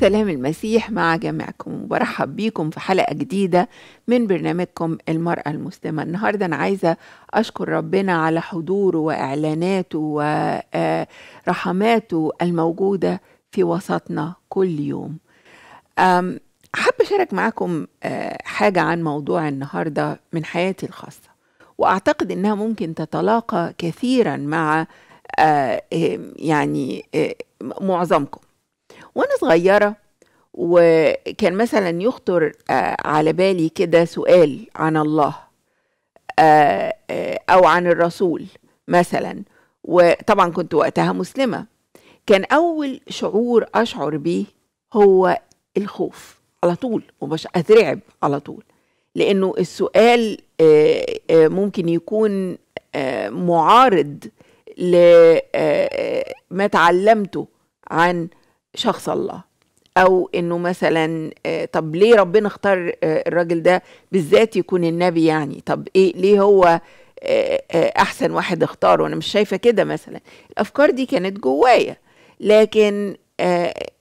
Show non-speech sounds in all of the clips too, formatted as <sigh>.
سلام المسيح مع جميعكم وبرحب بيكم في حلقة جديدة من برنامجكم المرأة المسلمة. النهاردة أنا عايزة أشكر ربنا على حضوره وإعلاناته ورحماته الموجودة في وسطنا كل يوم. حابة أشارك معاكم آه، حاجة عن موضوع النهاردة من حياتي الخاصة. وأعتقد إنها ممكن تتلاقى كثيرا مع آه، آه، يعني آه، معظمكم. وأنا صغيرة وكان مثلا يخطر آه، على بالي كده سؤال عن الله آه، آه، أو عن الرسول مثلا. وطبعا كنت وقتها مسلمة. كان أول شعور أشعر بيه هو الخوف على طول ومش أترعب على طول. لأنه السؤال ممكن يكون معارض لما تعلمته عن شخص الله. أو إنه مثلا آه، طب ليه ربنا اختار آه، الراجل ده؟ بالذات يكون النبي يعني. طب إيه ليه هو آه، أحسن واحد اختاره؟ أنا مش شايفة كده مثلا. الأفكار دي كانت جوايا. لكن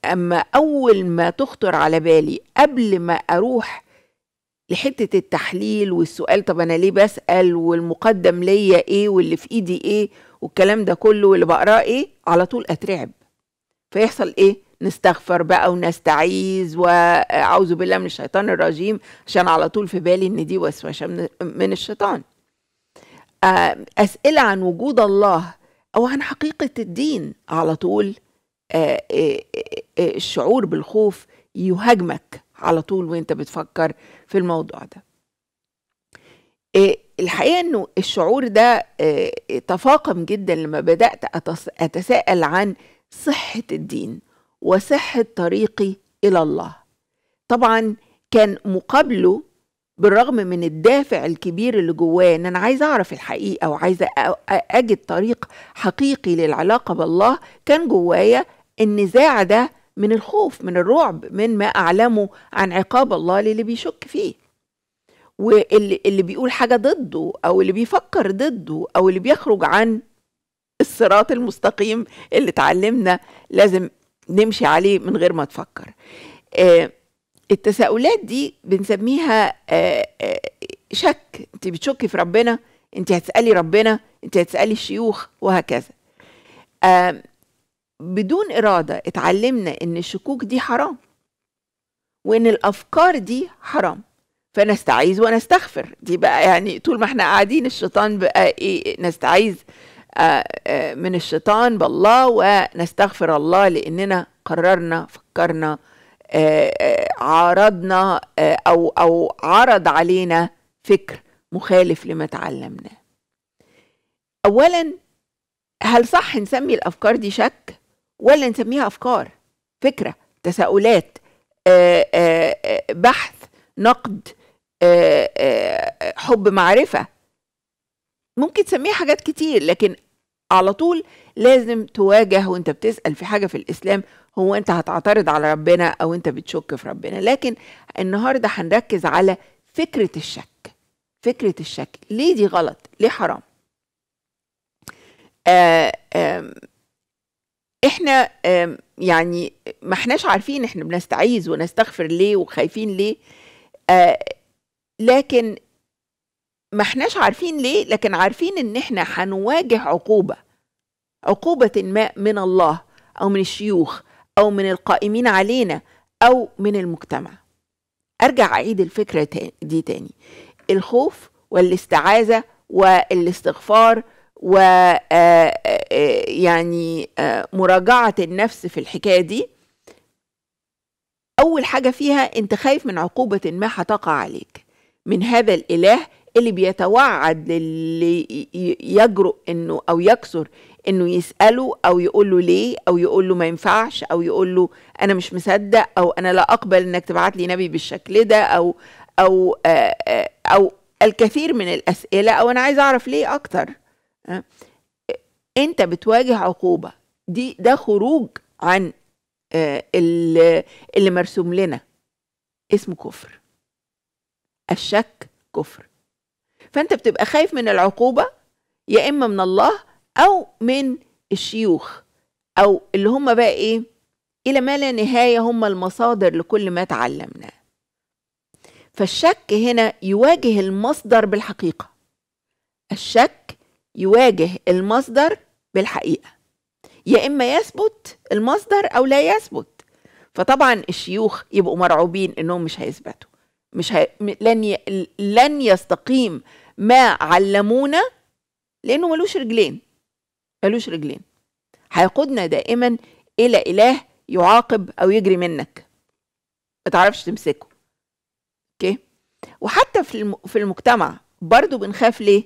أما أول ما تخطر على بالي قبل ما أروح لحتة التحليل والسؤال طب أنا ليه بسأل؟ والمقدم ليا إيه؟ واللي في إيدي إيه؟ والكلام ده كله واللي بقراه إيه؟ على طول أترعب. فيحصل إيه؟ نستغفر بقى ونستعيذ واعوذ بالله من الشيطان الرجيم عشان على طول في بالي إن دي وسوسة من, الشيطان. آه، أسئلة عن وجود الله أو عن حقيقة الدين على طول آه، آه، الشعور بالخوف يهاجمك على طول وأنت بتفكر في الموضوع ده. الحقيقة إنه الشعور ده تفاقم جدا لما بدأت أتساءل عن صحة الدين وصحة طريقي إلى الله. طبعا كان مقابله بالرغم من الدافع الكبير اللي جواه إن أنا عايزه أعرف الحقيقة وعايزه أجد طريق حقيقي للعلاقة بالله كان جوايا النزاع ده من الخوف من الرعب من ما أعلمه عن عقاب الله للي بيشك فيه. واللي اللي بيقول حاجة ضده أو اللي بيفكر ضده أو اللي بيخرج عن الصراط المستقيم اللي اتعلمنا لازم نمشي عليه من غير ما تفكر. آه، التساؤلات دي بنسميها آه، آه، شك. انت بتشكي في ربنا انت هتسألي ربنا انت هتسألي الشيوخ وهكذا. بدون إرادة اتعلمنا إن الشكوك دي حرام وإن الأفكار دي حرام. فنستعيذ ونستغفر. دي بقى يعني طول ما إحنا قاعدين الشيطان بقى إيه نستعيذ. من الشيطان بالله ونستغفر الله لأننا قررنا فكرنا آه، آه، عارضنا آه، أو أو عرض علينا فكر مخالف لما تعلمناه. اولا هل صح نسمي الأفكار دي شك؟ ولا نسميها أفكار فكرة تساؤلات آه، آه، آه، بحث نقد آه، آه، حب معرفة؟ ممكن تسميها حاجات كتير لكن على طول لازم تواجه وانت بتسأل في حاجة في الإسلام هو انت هتعترض على ربنا أو انت بتشك في ربنا. لكن النهاردة هنركز على فكرة الشك. فكرة الشك. ليه دي غلط؟ ليه حرام؟ آه إحنا يعني ما احناش عارفين إحنا بنستعيذ ونستغفر ليه وخايفين ليه. آه لكن ما احناش عارفين ليه لكن عارفين إن إحنا هنواجه عقوبة عقوبة ما من الله أو من الشيوخ أو من القائمين علينا أو من المجتمع. أرجع أعيد الفكرة تا- دي تاني. الخوف والاستعاذة والاستغفار و آه، آه، يعني آه، مراجعة النفس في الحكاية دي. أول حاجة فيها أنت خايف من عقوبة ما هتقع عليك. من هذا الإله اللي بيتوعد للي يجرؤ إنه أو يكسر إنه يسأله أو يقول له ليه أو يقول له ما ينفعش أو يقول له أنا مش مصدق أو أنا لا أقبل إنك تبعت لي نبي بالشكل ده آه، آه، أو الكثير من الأسئلة أو أنا عايز أعرف ليه أكتر. آه، أنت بتواجه عقوبة. دي ده خروج عن ال- اللي مرسوم لنا. اسمه كفر. الشك كفر. فأنت بتبقى خايف من العقوبة يا إما من الله أو من الشيوخ أو اللي هم بقى إيه إلى ما لا نهاية هم المصادر لكل ما تعلمناه فالشك هنا يواجه المصدر بالحقيقة. الشك يواجه المصدر بالحقيقة. يا إما يثبت المصدر أو لا يثبت. فطبعا الشيوخ يبقوا مرعوبين إنهم مش هيثبتوا. مش هي... لن ي... لن يستقيم ما علمونا لأنه ملوش رجلين ملوش رجلين. هيقودنا دائما إلى إله يعاقب أو يجري منك. ما تعرفش تمسكه. أوكي؟ وحتى في في المجتمع برضو بنخاف ليه؟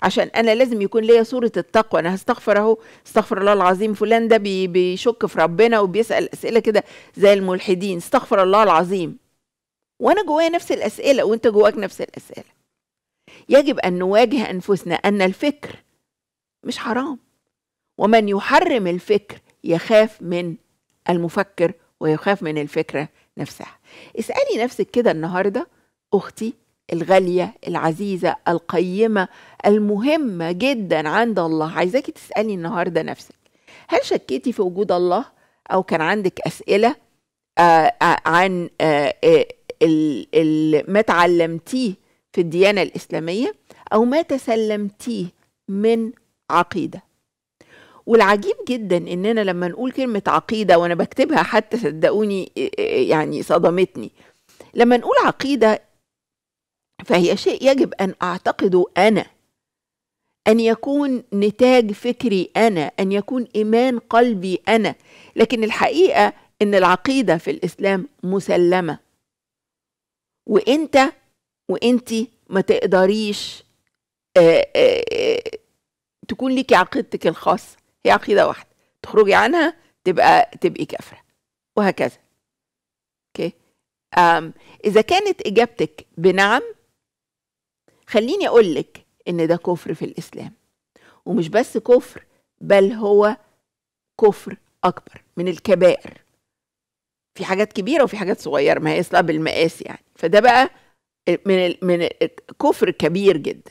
عشان أنا لازم يكون ليا صورة التقوى. أنا هستغفر اهو استغفر الله العظيم فلان ده بي بيشك في ربنا وبيسأل أسئلة كده زي الملحدين. استغفر الله العظيم. وأنا جوايا نفس الأسئلة وانت جواك نفس الأسئلة. يجب أن نواجه أنفسنا أن الفكر مش حرام. ومن يحرم الفكر يخاف من المفكر ويخاف من الفكرة نفسها. اسألي نفسك كده النهارده أختي الغالية العزيزة القيمة المهمة جدا عند الله. عايزاكي تسألي النهارده نفسك هل شكيتي في وجود الله؟ أو كان عندك أسئلة آآ آآ عن آآ ما تعلمتيه في الديانة الإسلامية أو ما تسلمتيه من عقيدة. والعجيب جدا إننا لما نقول كلمة عقيدة وأنا بكتبها حتى صدقوني يعني صدمتني. لما نقول عقيدة فهي شيء يجب أن اعتقده أنا أن يكون نتاج فكري أنا أن يكون إيمان قلبي أنا. لكن الحقيقة إن العقيدة في الإسلام مسلمة. وانت وانتي ما تقدريش آآ آآ تكون ليكي عقيدتك الخاصة. هي عقيدة واحدة تخرجي عنها تبقى تبقي كافرة وهكذا. أوكي؟ أم إذا كانت إجابتك بنعم خليني أقول لك إن ده كفر في الإسلام. ومش بس كفر بل هو كفر أكبر من الكبائر. في حاجات كبيرة وفي حاجات صغيرة ما هي بالمقاس يعني. فده بقى من من كفر كبير جدا.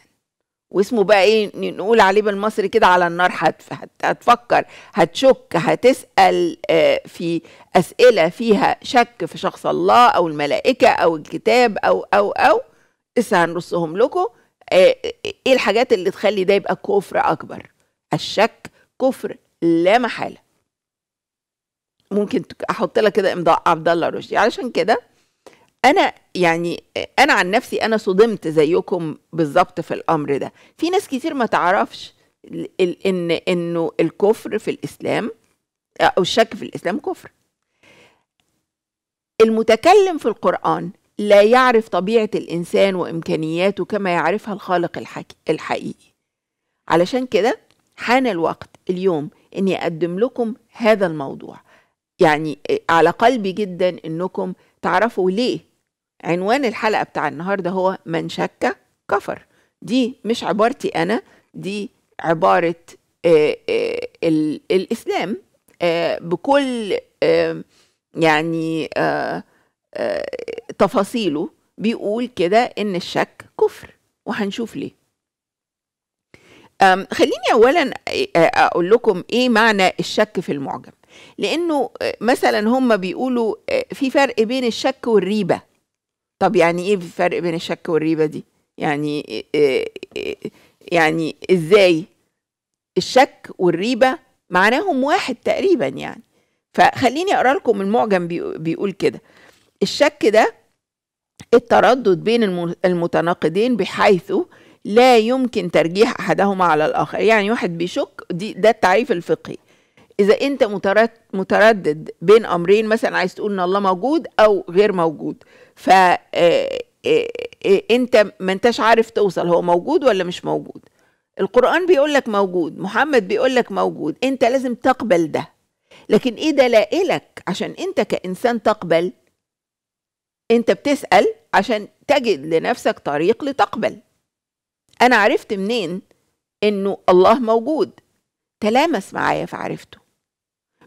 واسمه بقى إيه؟ نقول عليه بالمصري كده على النار هتفكر هتشك هتسأل في أسئلة فيها شك في شخص الله أو الملائكة أو الكتاب أو أو أو لسه هنرصهم لكم. إيه الحاجات اللي تخلي ده يبقى كفر أكبر؟ الشك كفر لا محالة. ممكن أحط لك كده امضاء عبد الله رشدي. علشان كده أنا يعني أنا عن نفسي أنا صدمت زيكم بالظبط في الأمر ده. في ناس كتير ما تعرفش إن إنه الكفر في الإسلام أو الشك في الإسلام كفر. المتكلم في القرآن لا يعرف طبيعة الإنسان وإمكانياته كما يعرفها الخالق الحقيقي. علشان كده حان الوقت اليوم اني اقدم لكم هذا الموضوع. يعني على قلبي جدا إنكم تعرفوا ليه عنوان الحلقة بتاع النهارده هو من شك كفر. دي مش عبارتي أنا دي عبارة آآ آآ الإسلام بكل يعني آآ تفاصيله بيقول كده إن الشك كفر وهنشوف ليه. خليني اولا أقول لكم إيه معنى الشك في المعجم. لأنه مثلا هم بيقولوا في فرق بين الشك والريبة. طب يعني إيه الفرق بين الشك والريبة دي؟ يعني يعني إزاي الشك والريبة معناهم واحد تقريبا يعني. فخليني أقرأ لكم المعجم بيقول كده. الشك ده التردد بين المتناقضين بحيث لا يمكن ترجيح أحدهما على الآخر. يعني واحد بيشك دي ده التعريف الفقهي. إذا أنت متردد بين أمرين مثلا عايز تقول إن الله موجود أو غير موجود. ف أنت ما أنتش عارف توصل هو موجود ولا مش موجود؟ القرآن بيقول لك موجود محمد بيقول لك موجود أنت لازم تقبل ده. لكن إيه دلائلك؟ عشان أنت كإنسان تقبل أنت بتسأل عشان تجد لنفسك طريق لتقبل. أنا عرفت منين إنه الله موجود؟ تلامس معايا فعرفته.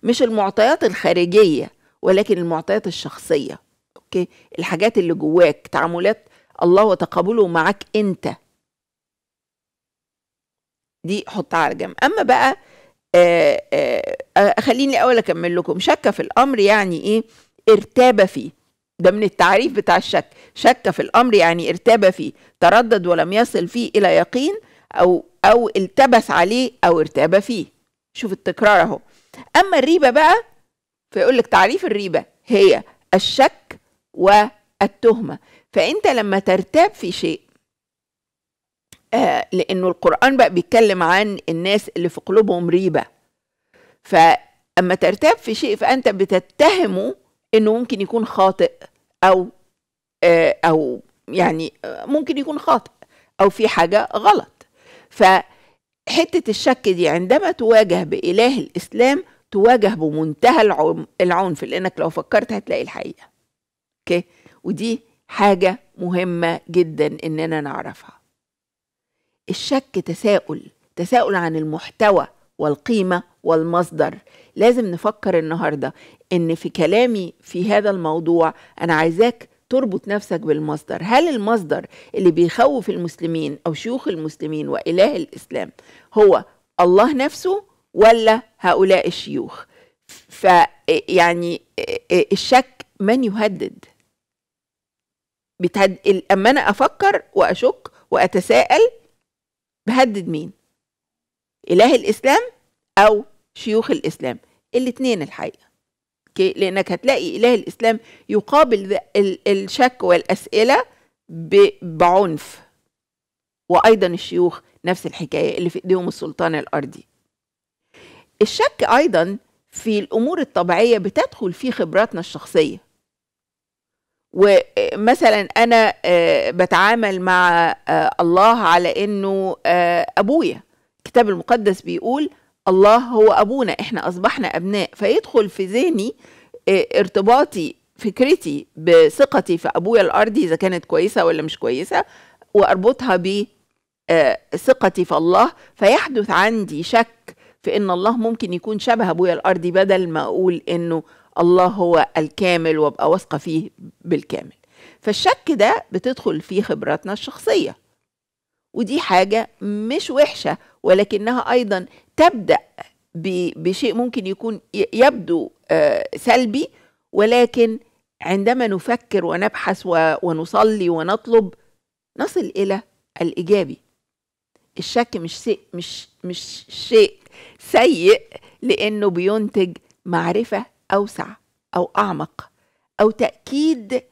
مش المعطيات الخارجية ولكن المعطيات الشخصية. أوكي؟ الحاجات اللي جواك تعاملات الله وتقابله معاك أنت. دي حطها على جنب. أما بقى آه، آه، آه، خليني الأول أكمل لكم. شك في الأمر يعني إيه؟ ارتاب فيه. ده من التعريف بتاع الشك. شك في الأمر يعني ارتاب فيه. تردد ولم يصل فيه إلى يقين أو أو التبس عليه أو ارتاب فيه. شوف التكرار أهو. أما الريبة بقى فيقول لك تعريف الريبة هي الشك والتهمة. فأنت لما ترتاب في شيء آه لأنه القرآن بقى بيتكلم عن الناس اللي في قلوبهم ريبة. فأما ترتاب في شيء فأنت بتتهمه إنه ممكن يكون خاطئ أو آه أو يعني آه، ممكن يكون خاطئ أو في حاجة غلط. فحته الشك دي عندما تواجه بإله الإسلام تواجه بمنتهى العنف لأنك لو فكرت هتلاقي الحقيقة. أوكي؟ ودي حاجة مهمة جدا إننا نعرفها. الشك تساؤل تساؤل عن المحتوى والقيمة والمصدر. لازم نفكر النهارده إن في كلامي في هذا الموضوع أنا عايزاك تربط نفسك بالمصدر. هل المصدر اللي بيخوف المسلمين أو شيوخ المسلمين وإله الإسلام هو الله نفسه ولا هؤلاء الشيوخ؟ ف يعني الشك من يهدد. بتهد... أما أنا أفكر وأشك وأتساءل بهدد مين؟ إله الإسلام أو شيوخ الإسلام؟ الاثنين الحقيقة. لأنك هتلاقي إله الإسلام يقابل الشك والأسئلة بعنف. وأيضا الشيوخ نفس الحكاية اللي في إيديهم السلطان الأرضي. الشك أيضا في الأمور الطبيعية بتدخل في خبراتنا الشخصية. ومثلا أنا آه، بتعامل مع آه، الله على إنه آه، أبويا. الكتاب المقدس بيقول الله هو أبونا إحنا أصبحنا أبناء. فيدخل في ذهني آه، ارتباطي فكرتي بثقتي في أبويا الارضي إذا كانت كويسة ولا مش كويسة وأربطها ب آه، ثقتي في الله. فيحدث عندي شك في إن الله ممكن يكون شبه أبويا الارضي بدل ما أقول إنه الله هو الكامل وأبقى واثقة فيه بالكامل. فالشك ده بتدخل فيه خبراتنا الشخصية. ودي حاجة مش وحشة ولكنها أيضا تبدأ بشيء ممكن يكون يبدو آه، سلبي ولكن عندما نفكر ونبحث ونصلي ونطلب نصل إلى الإيجابي. الشك مش سي مش مش شيء سيء لأنه بينتج معرفة أوسع أو أعمق أو تأكيد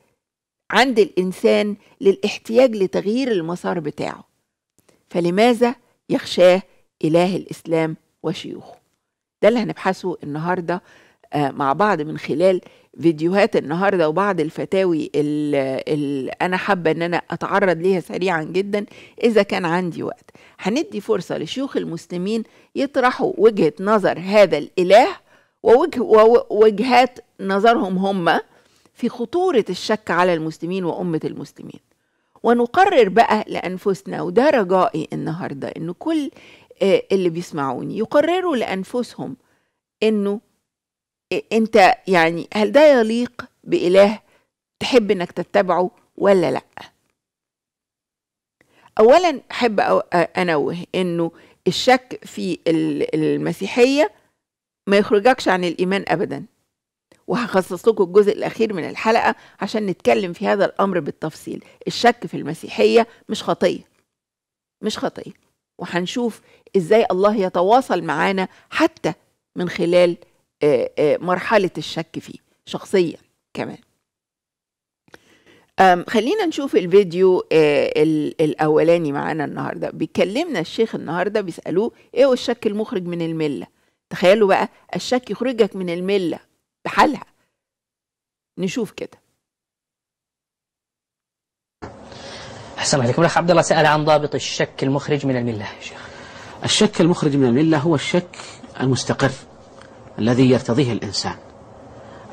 عند الإنسان للاحتياج لتغيير المسار بتاعه. فلماذا يخشاه إله الإسلام وشيوخه. ده اللي هنبحثه النهارده آه، مع بعض من خلال فيديوهات النهارده وبعض الفتاوي اللي أنا حابة إن أنا أتعرض ليها سريعا جدا إذا كان عندي وقت. هندي فرصة لشيوخ المسلمين يطرحوا وجهة نظر هذا الإله ووجه ووجهات نظرهم هم في خطورة الشك على المسلمين وأمة المسلمين. ونقرر بقى لأنفسنا وده رجائي النهارده انه كل اللي بيسمعوني يقرروا لأنفسهم إنه إيه أنت يعني هل ده يليق بإله تحب إنك تتبعه ولا لأ؟ اولا أحب أو- أنوه إنه الشك في ال- المسيحية ما يخرجكش عن الإيمان ابدا. وهخصص لكم الجزء الأخير من الحلقة عشان نتكلم في هذا الأمر بالتفصيل. الشك في المسيحية مش خطية مش خطية. وهنشوف إزاي الله يتواصل معانا حتى من خلال آه، آه، مرحلة الشك فيه شخصيا كمان. خلينا نشوف الفيديو آه، ال- الأولاني معانا النهاردة. بيكلمنا الشيخ النهاردة بيسألوه إيه هو الشك المخرج من الملة؟ تخيلوا بقى الشك يخرجك من الملة بحالها. نشوف كده. أحسن عليكم. الأخ عبد الله سأل عن ضابط الشك المخرج من الملة يا شيخ. الشك المخرج من الملة هو الشك المستقر الذي يرتضيه الإنسان.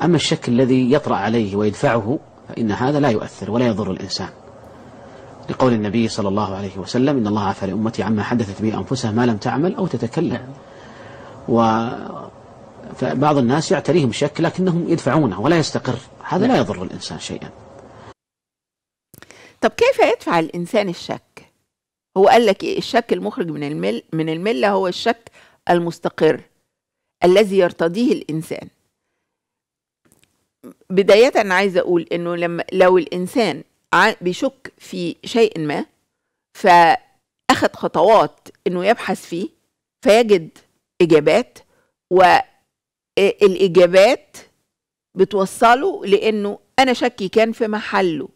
أما الشك الذي يطرأ عليه ويدفعه فإن هذا لا يؤثر ولا يضر الإنسان. لقول النبي صلى الله عليه وسلم إن الله عفى لأمتي عما حدثت به أنفسها ما لم تعمل أو تتكلم. و فبعض الناس يعتريهم الشك لكنهم يدفعونه ولا يستقر. هذا لا يضر الإنسان شيئا. طب كيف يدفع الإنسان الشك؟ هو قال لك إيه؟ الشك المخرج من المل من الملة هو الشك المستقر الذي يرتضيه الإنسان. بداية أنا عايزة أقول إنه لما لو الإنسان بيشك في شيء ما فأخذ خطوات إنه يبحث فيه فيجد إجابات والاجابات بتوصله لإنه أنا شكي كان في محله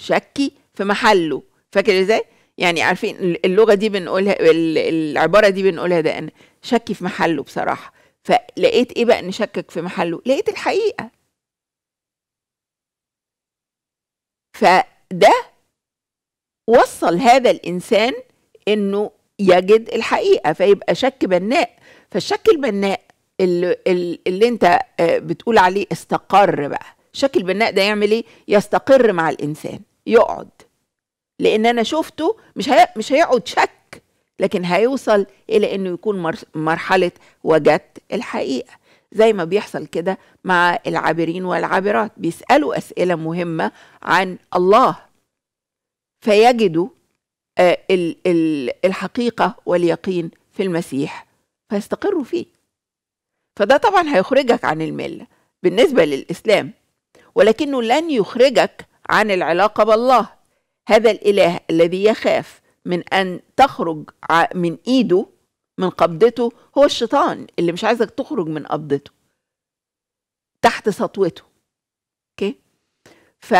شكي في محله. فاكر إزاي؟ يعني عارفين اللغة دي بنقولها ال- العبارة دي بنقولها ده أنا شكي في محله بصراحة. فلقيت إيه بقى ان شكك في محله؟ لقيت الحقيقة. فده وصل هذا الإنسان إنه يجد الحقيقة فيبقى شك بناء. فالشك البناء اللي, اللي أنت آه، بتقول عليه استقر بقى. الشك البناء ده يعمل إيه؟ يستقر مع الإنسان يقعد. لأن أنا شفته مش هي... مش هيقعد شك لكن هيوصل إلى انه يكون مر... مرحلة وجدت الحقيقة. زي ما بيحصل كده مع العابرين والعابرات. بيسألوا أسئلة مهمة عن الله. فيجدوا آه، ال- ال- الحقيقة واليقين في المسيح. فيستقروا فيه. فده طبعا هيخرجك عن الملة بالنسبة للإسلام. ولكنه لن يخرجك عن العلاقة بالله. هذا الإله الذي يخاف من أن تخرج من إيده من قبضته هو الشيطان اللي مش عايزك تخرج من قبضته تحت سطوته. أوكي؟ ف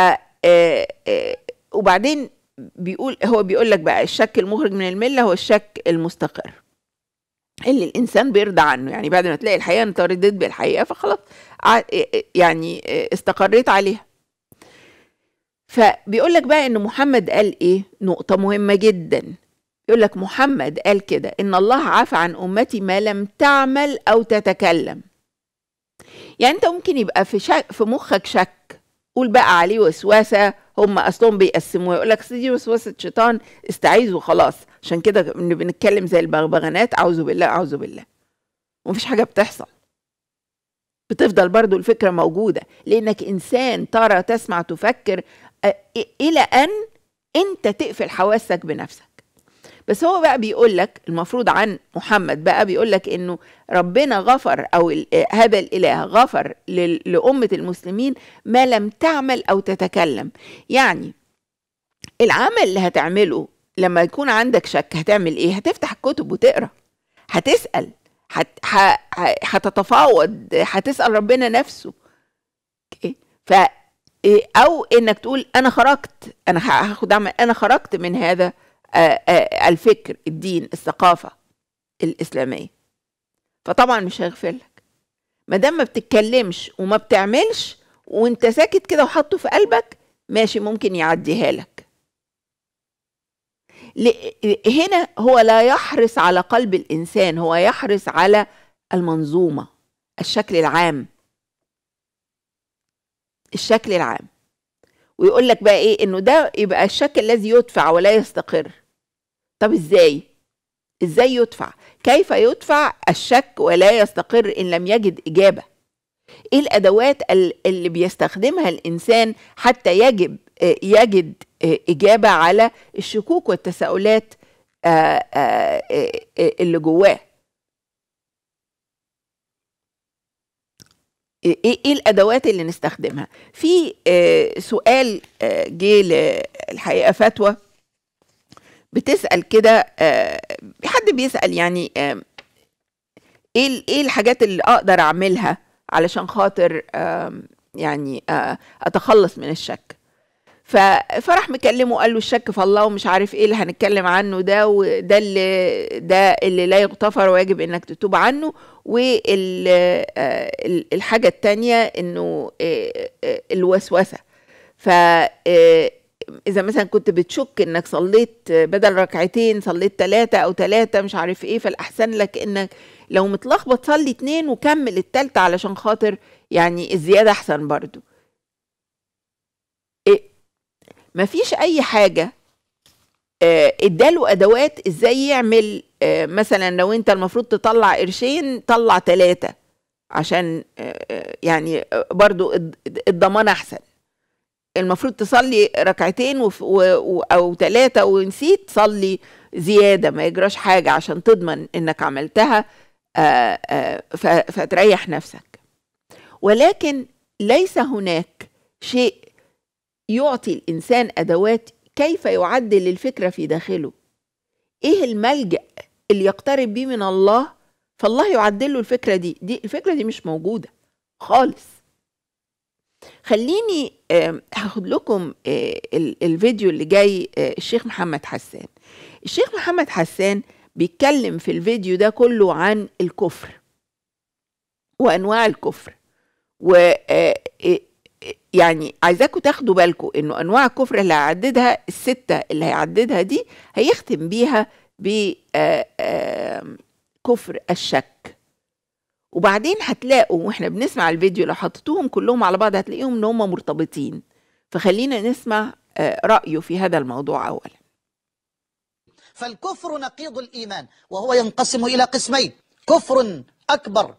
آه، آه، وبعدين بيقول هو بيقول لك بقى الشك المخرج من الملة هو الشك المستقر. اللي الإنسان بيرضى عنه يعني بعد ما تلاقي الحقيقة أنت رديت بالحقيقة فخلاص يعني استقريت عليها. فبيقول لك بقى إن محمد قال إيه؟ نقطة مهمة جدا. يقول لك محمد قال كده إن الله عفى عن أمتي ما لم تعمل أو تتكلم. يعني أنت ممكن يبقى في شك في مخك شك قول بقى عليه وسوسة هم أصلهم بيقسموها يقول لك دي وسوسة شيطان استعيذ وخلاص. عشان كده بن- بنتكلم زي البغبغانات أعوذ بالله أعوذ بالله. ومفيش حاجة بتحصل. بتفضل برضو الفكرة موجودة. لأنك إنسان ترى تسمع تفكر إلى أن أنت تقفل حواسك بنفسك. بس هو بقى بيقول لك المفروض عن محمد بقى بيقول لك إنه ربنا غفر أو هذا الإله غفر لأمة المسلمين ما لم تعمل أو تتكلم. يعني العمل اللي هتعمله لما يكون عندك شك هتعمل إيه؟ هتفتح الكتب وتقرأ. هتسأل. هتتفاوض. هتسأل ربنا نفسه. أوكي ف إيه، أو إنك تقول أنا خرجت أنا هاخد عمل أنا خرجت من هذا آه، آه، الفكر الدين الثقافة الإسلامية. فطبعا مش هيغفر لك. ما دام ما بتتكلمش وما بتعملش وأنت ساكت كده وحاطه في قلبك ماشي ممكن يعديها لك. هنا هو لا يحرص على قلب الإنسان هو يحرص على المنظومة الشكل العام. الشكل العام. ويقول لك بقى إيه؟ إنه ده يبقى الشك الذي يدفع ولا يستقر. طب إزاي؟ إزاي يدفع؟ كيف يدفع الشك ولا يستقر إن لم يجد إجابة؟ إيه الأدوات ال- اللي بيستخدمها الإنسان حتى يجب يجد إجابة على الشكوك والتساؤلات آه، آه، آه، اللي جواه؟ إيه إيه الأدوات اللي نستخدمها؟ في آه، سؤال آه، جه الحقيقة فتوى. بتسأل كده آه، حد بيسأل يعني إيه إيه الحاجات اللي أقدر أعملها علشان خاطر يعني أتخلص من الشك؟ فراح مكلمه قال له الشك في الله ومش عارف إيه اللي هنتكلم عنه ده وده اللي ده اللي لا يغتفر ويجب انك تتوب عنه والحاجة التانية انه آه، آه، الوسوسة. ف آه، إذا مثلا كنت بتشك انك صليت بدل ركعتين صليت ثلاثة أو ثلاثة مش عارف إيه فالأحسن لك انك لو متلخبط صلي اتنين وكمل التالتة علشان خاطر يعني الزيادة أحسن برضو إيه مفيش أي حاجة. آه، اداله أدوات إزاي يعمل آه، مثلا لو أنت المفروض تطلع قرشين طلع ثلاثة عشان آه، يعني برضو الض- الضمان أحسن. المفروض تصلي ركعتين و... و... أو ثلاثة ونسيت صلي زيادة ما يجراش حاجة عشان تضمن إنك عملتها فتريح نفسك. ولكن ليس هناك شيء يعطي الإنسان أدوات كيف يعدل الفكرة في داخله؟ إيه الملجأ اللي يقترب بيه من الله فالله يعدل له الفكرة دي؟ دي الفكرة دي مش موجودة خالص. خليني هاخد لكم آه، ال- الفيديو اللي جاي آه، الشيخ محمد حسان. الشيخ محمد حسان بيتكلم في الفيديو ده كله عن الكفر وأنواع الكفر. و آه، يعني عايزاكم تاخدوا بالكم انه انواع الكفر اللي هيعددها الستة اللي هيعددها دي هيختم بيها ب آه، كفر الشك. وبعدين هتلاقوا وإحنا بنسمع الفيديو لو حطيتوهم كلهم على بعض هتلاقيهم إن هم مرتبطين. فخلينا نسمع آه، رأيه في هذا الموضوع اولا. فالكفر نقيض الإيمان وهو ينقسم إلى قسمين كفر أكبر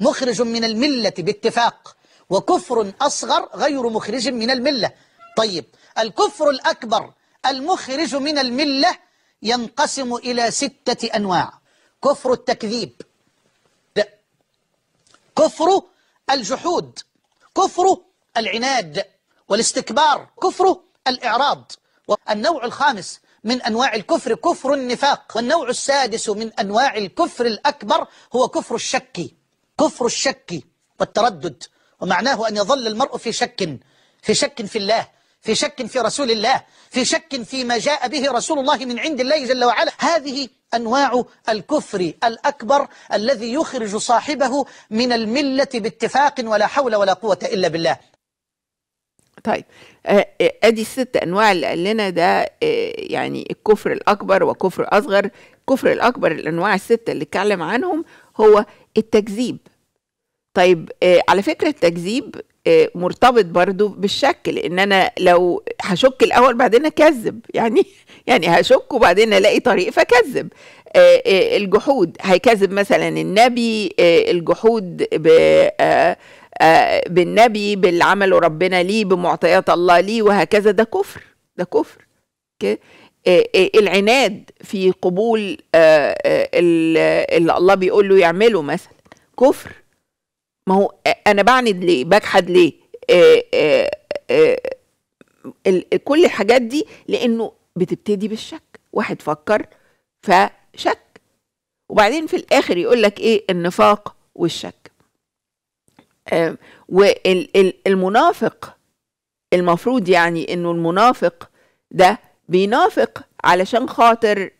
مخرج من الملة باتفاق وكفر أصغر غير مخرج من الملة. طيب الكفر الأكبر المخرج من الملة ينقسم إلى ستة أنواع. كفر التكذيب. كفر الجحود. كفر العناد والاستكبار. كفر الإعراض. والنوع الخامس من أنواع الكفر كفر النفاق. والنوع السادس من أنواع الكفر الأكبر هو كفر الشك. كفر الشك والتردد. ومعناه أن يظل المرء في شك في شك في الله في شك في رسول الله في شك فيما جاء به رسول الله من عند الله جل وعلا. هذه أنواع الكفر الأكبر الذي يخرج صاحبه من الملة باتفاق ولا حول ولا قوة إلا بالله. طيب آه، آه، أدي الست أنواع اللي قال لنا ده آه، يعني الكفر الأكبر وكفر أصغر. الكفر الأكبر الأنواع الستة اللي اتكلم عنهم هو التكذيب. طيب آه، على فكرة التكذيب آه، مرتبط برضو بالشك لأن أنا لو هشك الأول بعدين أكذب. <laughs> يعني يعني هشك وبعدين ألاقي طريق فأكذب. آه، الجحود هيكذب مثلا النبي الجحود ب بالنبي باللي عمله ربنا ليه بمعطيات الله ليه وهكذا. ده كفر ده كفر. العناد في قبول ال- اللي الله بيقول له يعمله مثلا. كفر. ما هو أنا بعند ليه بجحد ليه؟ آه، آه، ال- كل الحاجات دي لأنه بتبتدي بالشك واحد فكر فشك. وبعدين في الآخر يقول لك إيه؟ النفاق والشك. والمنافق المفروض يعني إنه المنافق ده بينافق علشان خاطر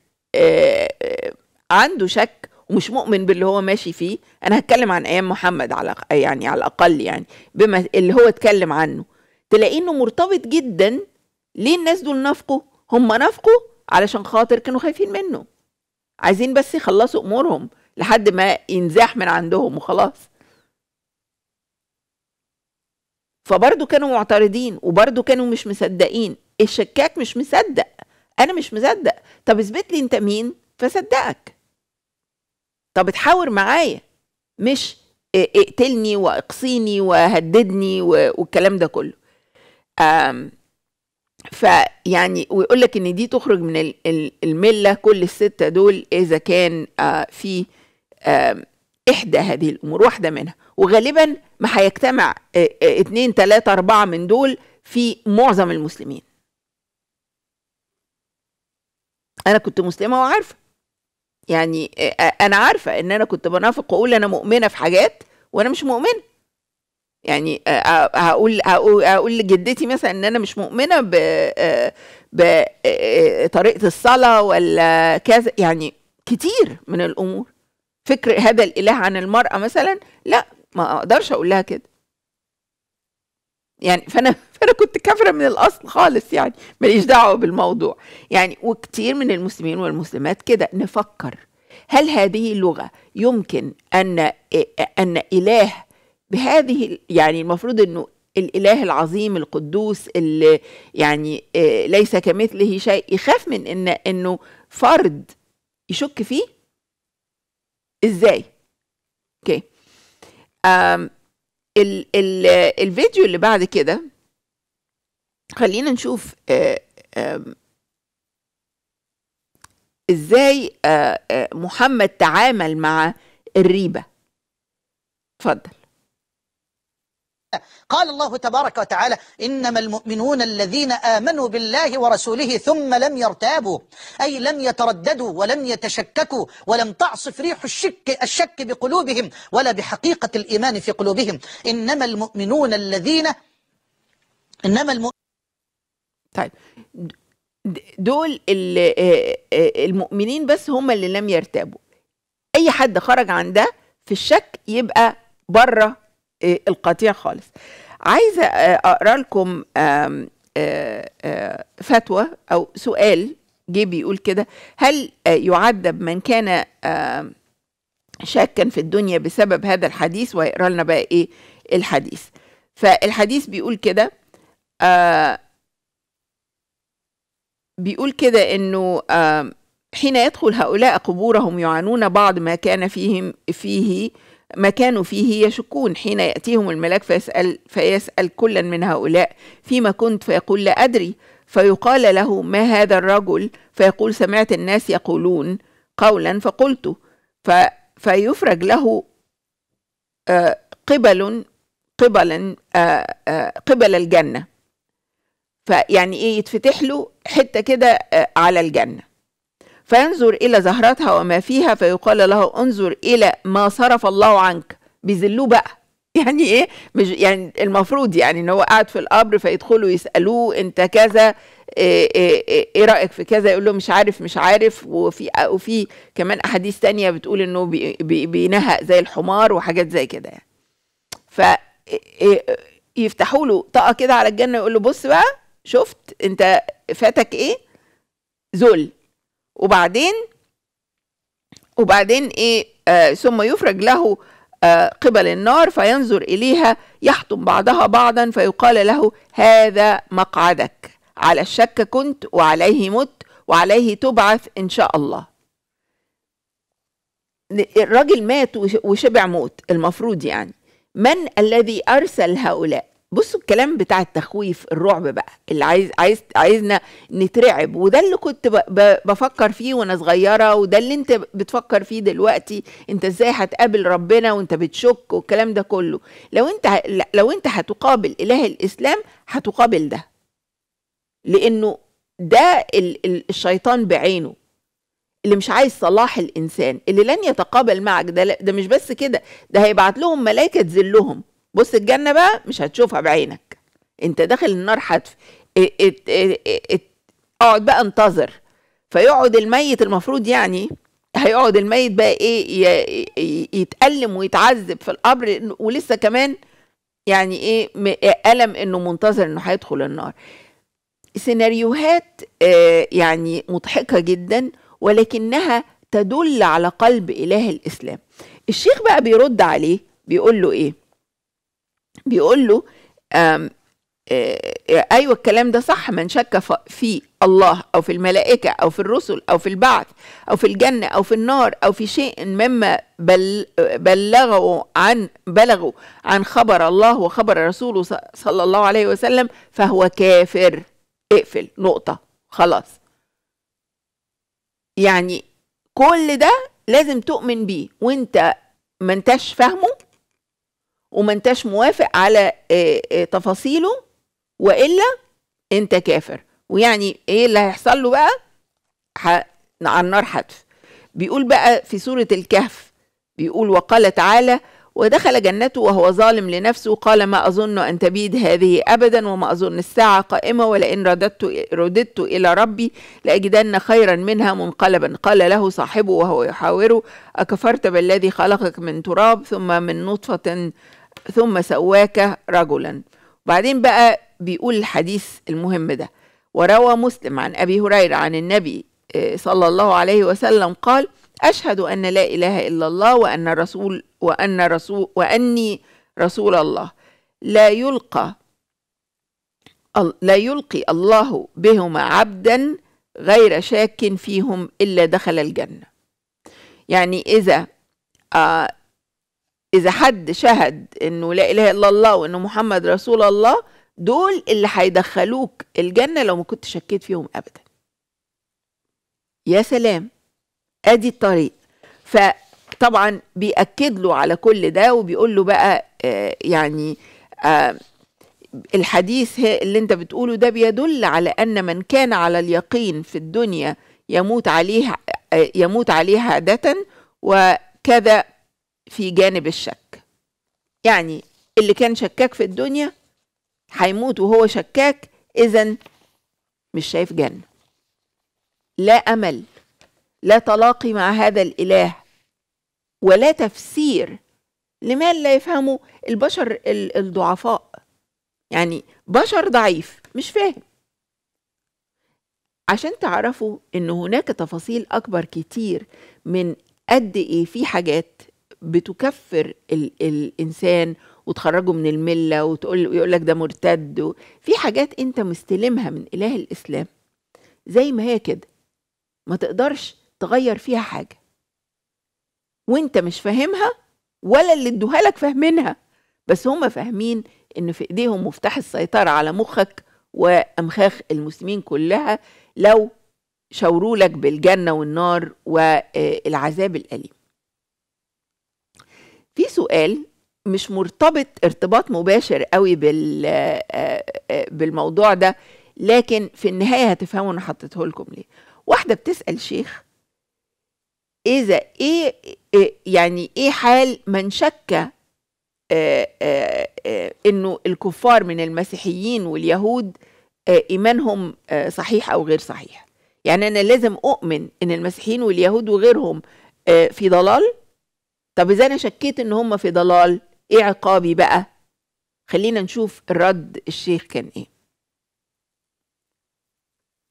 عنده شك ومش مؤمن باللي هو ماشي فيه. أنا هتكلم عن أيام محمد على يعني على الأقل يعني بما اللي هو اتكلم عنه. تلاقيه إنه مرتبط جدا ليه الناس دول نافقوا هم نافقوا علشان خاطر كانوا خايفين منه. عايزين بس يخلصوا أمورهم لحد ما ينزاح من عندهم وخلاص. فبرضه كانوا معترضين وبرضه كانوا مش مصدقين. الشكاك مش مصدق. أنا مش مصدق. طب اثبت لي أنت مين؟ فصدقك. طب اتحاور معايا. مش اقتلني واقصيني وهددني والكلام ده كله. فيعني ويقول لك إن دي تخرج من ال- ال- الملة كل الستة دول إذا كان في إحدى هذه الأمور واحدة منها. وغالبا ما هيجتمع اتنين تلاتة أربعة من دول في معظم المسلمين. أنا كنت مسلمة وعارفة. يعني أنا عارفة إن أنا كنت بنافق وأقول أنا مؤمنة في حاجات وأنا مش مؤمنة. يعني هقول هقول هقول لجدتي مثلا إن أنا مش مؤمنة ب بطريقه الصلاة ولا كذا يعني كتير من الأمور. فكر هذا الإله عن المرأة مثلا لا ما أقدرش أقول لها كده. يعني فأنا <laughs> فأنا كنت كافرة من الأصل خالص يعني ماليش دعوة بالموضوع. يعني وكتير من المسلمين والمسلمات كده. نفكر هل هذه اللغة يمكن أن أن إله بهذه يعني المفروض إنه الإله العظيم القدوس اللي يعني آه، ليس كمثله شيء يخاف من إن إنه فرد يشك فيه؟ إزاي؟ أوكي. آم ال ال الفيديو اللي بعد كده خلينا نشوف آه، آم، إزاي آه، آه، محمد تعامل مع الريبة. اتفضل. قال الله تبارك وتعالى إنما المؤمنون الذين آمنوا بالله ورسوله ثم لم يرتابوا أي لم يترددوا ولم يتشككوا ولم تعصف ريح الشك, الشك بقلوبهم ولا بحقيقة الإيمان في قلوبهم. إنما المؤمنون الذين إنما الم... طيب. دول ال- المؤمنين بس هم اللي لم يرتابوا. أي حد خرج عن ده في الشك يبقى بره القطيع خالص. عايزة آه، أقرأ لكم آه، آه، فتوى أو سؤال جه بيقول كده. هل يعذب من كان شاكا في الدنيا بسبب هذا الحديث؟ ويقرأ لنا بقى إيه الحديث. فالحديث بيقول كده بيقول كده إنه حين يدخل هؤلاء قبورهم يعانون بعض ما كان فيهم فيه ما كانوا فيه يشكون حين يأتيهم الملاك فيسأل فيسأل كلا من هؤلاء فيما كنت؟ فيقول لا أدري. فيقال له ما هذا الرجل؟ فيقول سمعت الناس يقولون قولا فقلت. ف فيفرج له آه، قبل قبلا آه، آه، قبل الجنة. فيعني إيه يتفتح له حتة كده على الجنة. فينظر إلى زهرتها وما فيها فيقال له انظر إلى ما صرف الله عنك. بيذلوه بقى. <laughs> يعني إيه؟ مش يعني المفروض يعني إن هو قاعد في القبر فيدخلوا يسألوه أنت كذا إيه, إيه, إيه, رأيك في كذا؟ يقول له مش عارف مش عارف. وفي وفي كمان أحاديث تانية بتقول إنه بي بي بينهق زي الحمار وحاجات زي كده يعني. ف إيه- يفتحوا له طاقة كده على الجنة يقول له بص بقى شفت أنت فاتك إيه؟ ذل. وبعدين وبعدين إيه آه ثم يفرج له آه قبل النار فينظر إليها يحطم بعضها بعضا فيقال له هذا مقعدك. على الشك كنت وعليه مت وعليه تبعث إن شاء الله. الراجل مات وش- وشبع موت المفروض يعني. من الذي أرسل هؤلاء؟ بصوا الكلام بتاع التخويف الرعب بقى اللي عايز عايز عايزنا نترعب وده اللي كنت بفكر فيه وأنا صغيرة وده اللي انت بتفكر فيه دلوقتي انت إزاي هتقابل ربنا وانت بتشك والكلام ده كله. لو انت لو انت هتقابل إله الإسلام هتقابل ده. لأنه ده ال- ال- الشيطان بعينه اللي مش عايز صلاح الإنسان اللي لن يتقابل معك ده ده مش بس كده ده هيبعت لهم ملائكة تذلهم. بص الجنة بقى مش هتشوفها بعينك. انت داخل النار حتف اقعد بقى انتظر. فيقعد الميت المفروض يعني هيقعد الميت بقى إيه يتألم ويتعذب في القبر ولسه كمان يعني إيه ألم انه منتظر انه هيدخل النار. سيناريوهات آه، يعني مضحكة جدا ولكنها تدل على قلب إله الإسلام. الشيخ بقى بيرد عليه بيقول له إيه؟ بيقول له آه، آه، أيوة الكلام ده صح من شك في الله أو في الملائكة أو في الرسل أو في البعث أو في الجنة أو في النار أو في شيء مما بل بلغوا عن بلغوا عن خبر الله وخبر رسوله صلى الله عليه وسلم فهو كافر. اقفل. نقطة. خلاص. يعني كل ده لازم تؤمن بيه. وانت ما انتش فاهمه وما انتش موافق على آه، آه، تفاصيله وإلا انت كافر. ويعني إيه اللي هيحصل له بقى. على النار حتف. بيقول بقى في سورة الكهف بيقول وقال تعالى ودخل جنته وهو ظالم لنفسه قال ما أظن أن تبيد هذه أبدا وما أظن الساعة قائمة ولئن رددت, رددت إلى ربي لأجدن خيرا منها منقلبا قال له صاحبه وهو يحاوره أكفرت بالذي خلقك من تراب ثم من نطفة ثم سواك رجلا. بعدين بقى بيقول الحديث المهم ده. وروى مسلم عن أبي هريرة عن النبي آه، صلى الله عليه وسلم قال أشهد أن لا إله إلا الله وأن رسول وأن رسول وأني رسول الله. لا يلقى لا يلقي الله بهما عبدا غير شاك فيهم إلا دخل الجنة. يعني إذا إذا حد شهد إنه لا إله إلا الله وإنه محمد رسول الله دول اللي هيدخلوك الجنة لو ما كنت شكيت فيهم أبدا. يا سلام. أدي الطريق. ف طبعا بيأكد له على كل ده وبيقول له بقى آه، يعني آه، الحديث اللي أنت بتقوله ده بيدل على أن من كان على اليقين في الدنيا يموت عليه آه، يموت عليها عادة وكذا في جانب الشك. يعني اللي كان شكاك في الدنيا هيموت وهو شكاك اذا مش شايف جنة. لا أمل لا تلاقي مع هذا الإله ولا تفسير لما لا يفهمه البشر ال- الضعفاء. يعني بشر ضعيف مش فاهم. عشان تعرفوا إن هناك تفاصيل أكبر كتير من قد إيه في حاجات بتكفر ال الإنسان وتخرجه من الملة وتقول ويقول لك ده مرتد في حاجات أنت مستلمها من إله الإسلام. زي ما هي كده. ما تقدرش تغير فيها حاجة. وأنت مش فاهمها ولا اللي ادوها لك فاهمينها. بس هم فاهمين إن في إيديهم مفتاح السيطرة على مخك وأمخاخ المسلمين كلها لو شاوروا لك بالجنة والنار والعذاب الأليم. في سؤال مش مرتبط ارتباط مباشر قوي بال آه، آه، بالموضوع ده لكن في النهاية هتفهموا أنا حطيته لكم ليه. واحدة بتسأل شيخ إذا إيه إيه- يعني إيه حال من شك آه، آه، آه، إنه الكفار من المسيحيين واليهود آه، إيمانهم آه، صحيح أو غير صحيح؟ يعني أنا لازم أؤمن إن المسيحيين واليهود وغيرهم آه، في ضلال؟ طب إذا أنا شكيت إن هم في ضلال إيه عقابي بقى؟ خلينا نشوف الرد الشيخ كان إيه.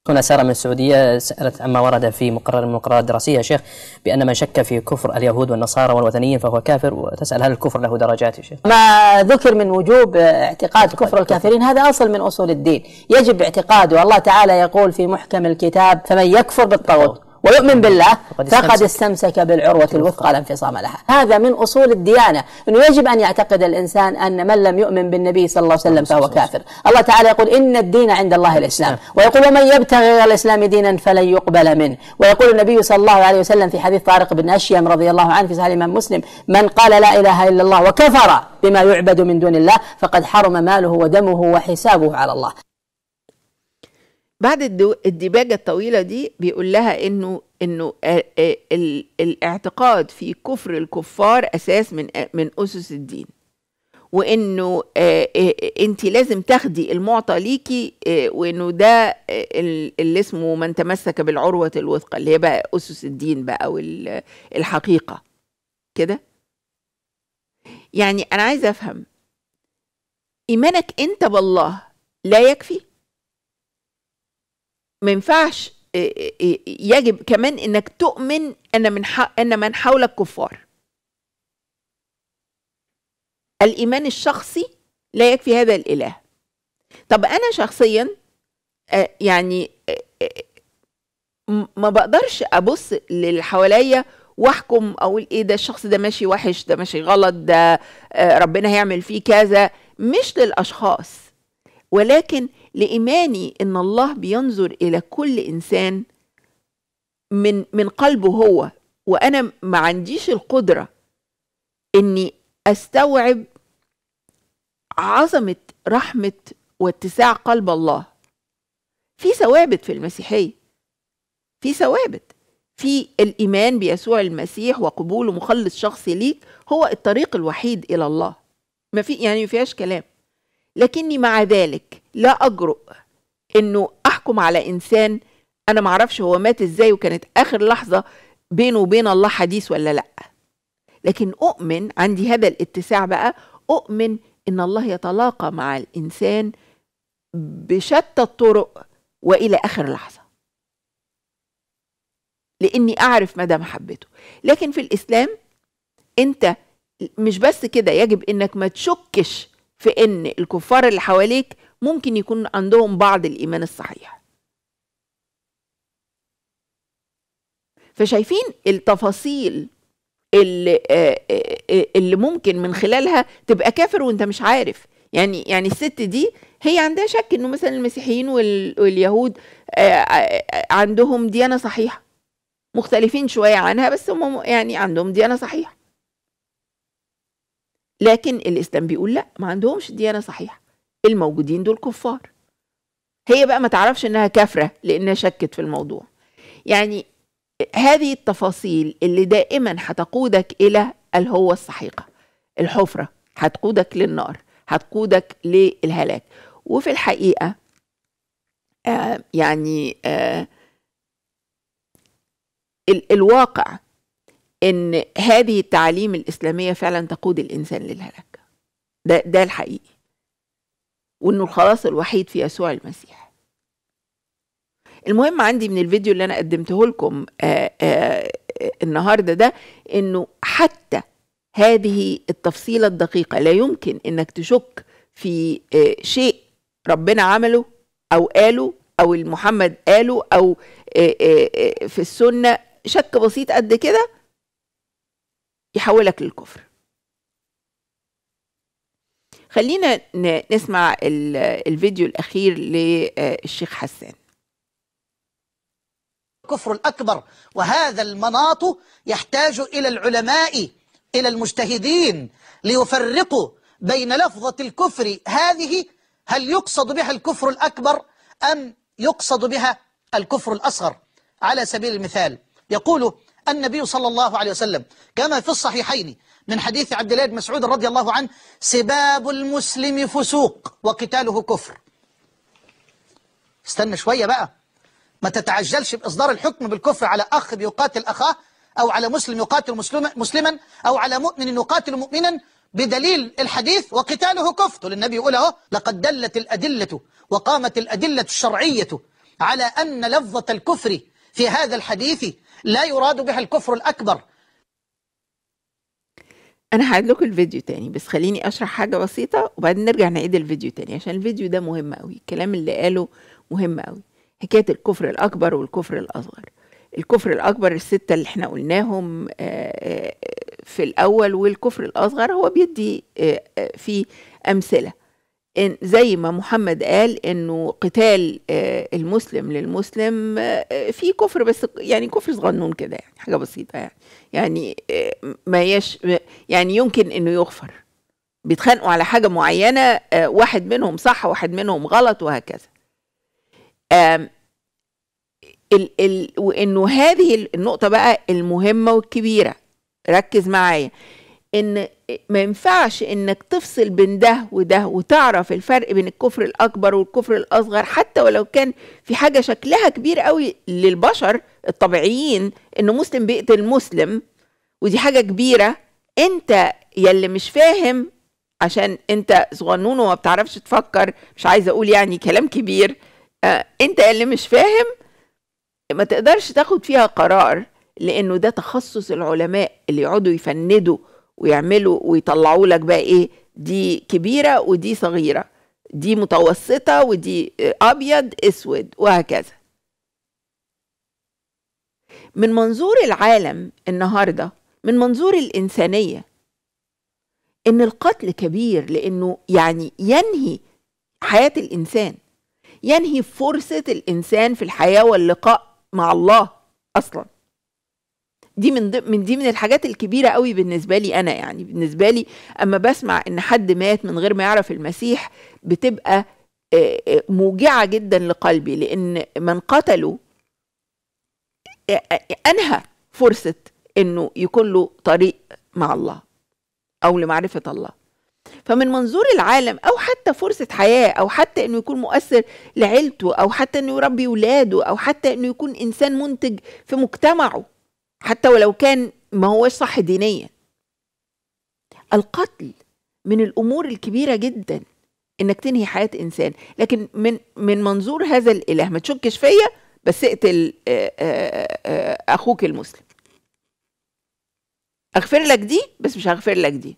هنا سارة من السعودية سألت عما ورد في مقرر من المقررات الدراسية يا شيخ بأن من شك في كفر اليهود والنصارى والوثنيين فهو كافر وتسأل هل الكفر له درجات يا شيخ؟ ما ذكر من وجوب اعتقاد كفر الكافرين هذا أصل من أصول الدين. يجب اعتقاده. الله تعالى يقول في محكم الكتاب فمن يكفر بالطاغوت. ويؤمن بالله فقد استمسك. استمسك بالعروة الوثقى لا انفصام لها. هذا من أصول الديانة أنه يجب أن يعتقد الإنسان أن من لم يؤمن بالنبي صلى الله عليه وسلم فهو كافر. الله تعالى يقول إن الدين عند الله الإسلام. ويقول ومن يبتغي غير الإسلام دينا فلن يقبل منه. ويقول النبي صلى الله عليه وسلم في حديث طارق بن أشيم رضي الله عنه في صحيح الإمام مسلم من قال لا إله إلا الله وكفر بما يعبد من دون الله فقد حرم ماله ودمه وحسابه على الله. بعد الديباجة الطويلة دي بيقول لها آه، ال- الاعتقاد في كفر الكفار أساس من من أسس الدين. وإنه انت لازم تاخدي المعطى ليكي وإنه ده ال- اللي اسمه من تمسك بالعروة الوثقى اللي هي بقى أسس الدين بقى والحقيقة كده؟ يعني أنا عايزة أفهم. إيمانك أنت بالله لا يكفي؟ ما ينفعش إيه إيه إيه يجب كمان إنك تؤمن إن من إن من حولك كفار. الإيمان الشخصي لا يكفي هذا الإله. طب أنا شخصيا آه، يعني آه، آه، ما بقدرش أبص للي حواليا وأحكم أقول إيه ده الشخص ده ماشي وحش ده ماشي غلط ده آه، ربنا هيعمل فيه كذا. مش للأشخاص ولكن لإيماني إن الله بينظر إلى كل إنسان من من قلبه هو وأنا ما عنديش القدرة إني أستوعب عظمة رحمة واتساع قلب الله. في ثوابت في المسيحية. في ثوابت. في الإيمان بيسوع المسيح وقبوله مخلص شخصي ليك هو الطريق الوحيد إلى الله. ما في يعني ما فيهاش كلام. لكني مع ذلك لا أجرؤ إنه أحكم على إنسان. أنا معرفش هو مات إزاي وكانت آخر لحظة بينه وبين الله حديث ولا لأ. لكن أؤمن عندي هذا الاتساع بقى أؤمن إن الله يتلاقى مع الإنسان بشتى الطرق وإلى آخر لحظة. لإني أعرف مدى محبته لكن في الإسلام أنت مش بس كده يجب إنك ما تشكش في إن الكفار اللي حواليك ممكن يكون عندهم بعض الإيمان الصحيح. فشايفين التفاصيل اللي, آه، آه، اللي ممكن من خلالها تبقى كافر وانت مش عارف. يعني يعني الست دي هي عندها شك إنه مثلا المسيحيين وال- واليهود آه، آه، عندهم ديانة صحيحة. مختلفين شوية عنها بس هم يعني عندهم ديانة صحيحة. لكن الإسلام بيقول لا ما عندهمش ديانة صحيحة. الموجودين دول كفار. هي بقى ما تعرفش إنها كافرة لأنها شكت في الموضوع. يعني هذه التفاصيل اللي دائما هتقودك إلى الهوة السحيقة. الحفرة هتقودك للنار هتقودك للهلاك. وفي الحقيقة آه يعني آه ال- الواقع إن هذه التعاليم الإسلامية فعلا تقود الإنسان للهلاك. ده ده الحقيقي. وإنه الخلاص الوحيد في يسوع المسيح. المهم عندي من الفيديو اللي أنا قدمته لكم آآ آآ النهارده ده إنه حتى هذه التفصيلة الدقيقة لا يمكن إنك تشك في آه، شيء ربنا عمله أو قاله أو محمد قاله أو آه، آه، آه، في السنة شك بسيط قد كده يحولك للكفر. خلينا نسمع ال- الفيديو الأخير للشيخ حسان. الكفر الأكبر وهذا المناط يحتاج إلى العلماء إلى المجتهدين ليفرقوا بين لفظة الكفر هذه هل يقصد بها الكفر الأكبر أم يقصد بها الكفر الأصغر؟ على سبيل المثال يقول النبي صلى الله عليه وسلم كما في الصحيحين من حديث عبد الله بن مسعود رضي الله عنه سباب المسلم فسوق وقتاله كفر. استنى شوية بقى. ما تتعجلش بإصدار الحكم بالكفر على أخ بيقاتل أخاه أو على مسلم يقاتل مسلما, مسلما أو على مؤمن يقاتل مؤمنا بدليل الحديث وقتاله كفر. للنبي يقول أهو لقد دلت الأدلة وقامت الأدلة الشرعية على أن لفظة الكفر في هذا الحديث لا يراد بها الكفر الأكبر. أنا هعيد لكم الفيديو تاني بس خليني أشرح حاجة بسيطة وبعدين نرجع نعيد الفيديو تاني عشان الفيديو ده مهم قوي الكلام اللي قاله مهم قوي حكاية الكفر الأكبر والكفر الأصغر. الكفر الأكبر الستة اللي إحنا قلناهم آه، آه، في الأول والكفر الأصغر هو بيدي آه، فيه أمثلة. إن زي ما محمد قال إنه قتال آه، المسلم للمسلم آه، في كفر بس يعني كفر صغنون كده يعني حاجة بسيطة يعني. يعني آه، ما يش يعني يمكن إنه يغفر. بيتخانقوا على حاجة معينة واحد منهم صح واحد منهم غلط وهكذا. ال ال وإنه هذه النقطة بقى المهمة والكبيرة. ركز معايا. إن ما ينفعش إنك تفصل بين ده وده وتعرف الفرق بين الكفر الأكبر والكفر الأصغر حتى ولو كان في حاجة شكلها كبير قوي للبشر الطبيعيين انه مسلم بيقتل مسلم ودي حاجة كبيرة أنت يلي مش فاهم عشان أنت صغنون وما بتعرفش تفكر مش عايزه أقول يعني كلام كبير آه أنت اللي مش فاهم ما تقدرش تاخد فيها قرار لأنه ده تخصص العلماء اللي يقعدوا يفندوا ويعملوا ويطلعوا لك بقى إيه؟ دي كبيرة ودي صغيرة. دي متوسطة ودي آه، أبيض أسود وهكذا. من منظور العالم النهارده من منظور الإنسانية إن القتل كبير لأنه يعني ينهي حياة الإنسان ينهي فرصة الإنسان في الحياة واللقاء مع الله أصلا. دي من من دي من الحاجات الكبيرة قوي بالنسبة لي أنا يعني. بالنسبة لي أما بسمع إن حد مات من غير ما يعرف المسيح بتبقى موجعة جدا لقلبي لأن من آه، أنهى فرصة إنه يكون له طريق مع الله أو لمعرفة الله. فمن منظور العالم أو حتى فرصة حياة أو حتى إنه يكون مؤثر لعيلته أو حتى إنه يربي ولاده أو حتى إنه يكون إنسان منتج في مجتمعه حتى ولو كان ما هوش صح دينيا. القتل من الأمور الكبيرة جدا إنك تنهي حياة إنسان. لكن من من منظور هذا الإله ما تشكش فيا بس اقتل آه، آه، آه، أخوك المسلم. أغفر لك دي بس مش هغفر لك دي.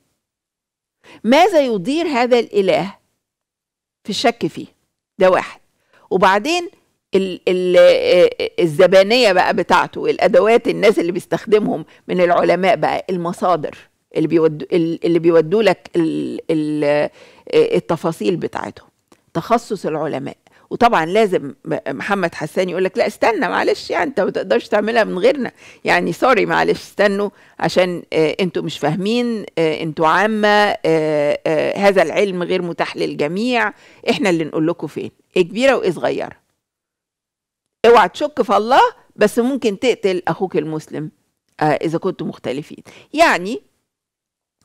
ماذا يضير هذا الإله في الشك فيه؟ ده واحد. وبعدين ال ال الزبانية بقى بتاعته الأدوات الناس اللي بيستخدمهم من العلماء بقى المصادر اللي بيودوا اللي بيودوا لك ال ال التفاصيل بتاعتهم تخصص العلماء. وطبعا لازم محمد حسان يقول لك لا استنى معلش يعني انت ما تقدرش تعملها من غيرنا. يعني سوري معلش استنوا عشان أنتوا مش فاهمين أنتوا عامة هذا العلم غير متاح للجميع. إحنا اللي نقول لكم فين؟ إيه كبيرة وإيه صغيرة. اوعى تشك في الله بس ممكن تقتل أخوك المسلم آه، إذا كنتوا مختلفين. يعني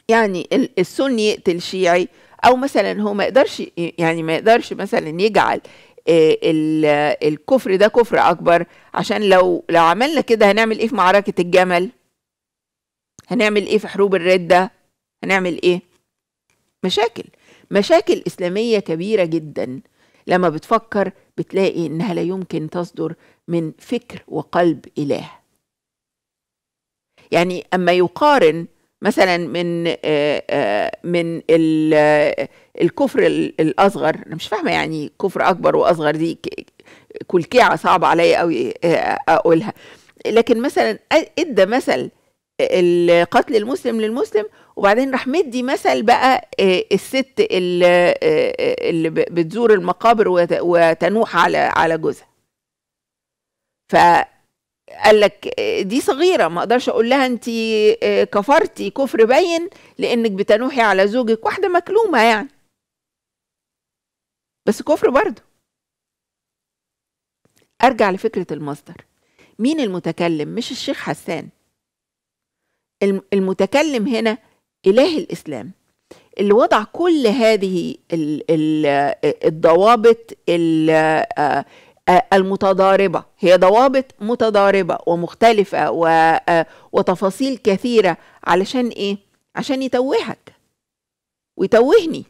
يعني ال- السني يقتل شيعي أو مثلا هو ما يقدرش يعني ما يقدرش مثلا يجعل آه، ال- الكفر ده كفر أكبر. عشان لو لو عملنا كده هنعمل إيه في معركة الجمل؟ هنعمل إيه في حروب الردة؟ هنعمل إيه؟ مشاكل. مشاكل إسلامية كبيرة جدا. لما بتفكر بتلاقي إنها لا يمكن تصدر من فكر وقلب إله. يعني أما يقارن مثلا من آه، آه، من آه، الكفر ال- الأصغر أنا مش فاهمة يعني كفر أكبر وأصغر دي ك- كلكيعه صعبة عليا قوي أقولها. لكن مثلا إدى مثل القتل المسلم للمسلم وبعدين راح مدي مثل بقى آه، الست اللي, آه، اللي بتزور المقابر وت- وتنوح على على جوزها. فقال لك آه، دي صغيرة ما أقدرش أقول لها انت آه، كفرتي كفر بين لأنك بتنوحي على زوجك واحدة مكلومة يعني. بس كفر برضه. أرجع لفكرة المصدر. مين المتكلم؟ مش الشيخ حسان. الم- المتكلم هنا إله الإسلام اللي وضع كل هذه ال- ال- الضوابط ال- آه، آه، المتضاربة. هي ضوابط متضاربة ومختلفة و- آه، وتفاصيل كثيرة علشان إيه؟ عشان يتوهك ويتوهني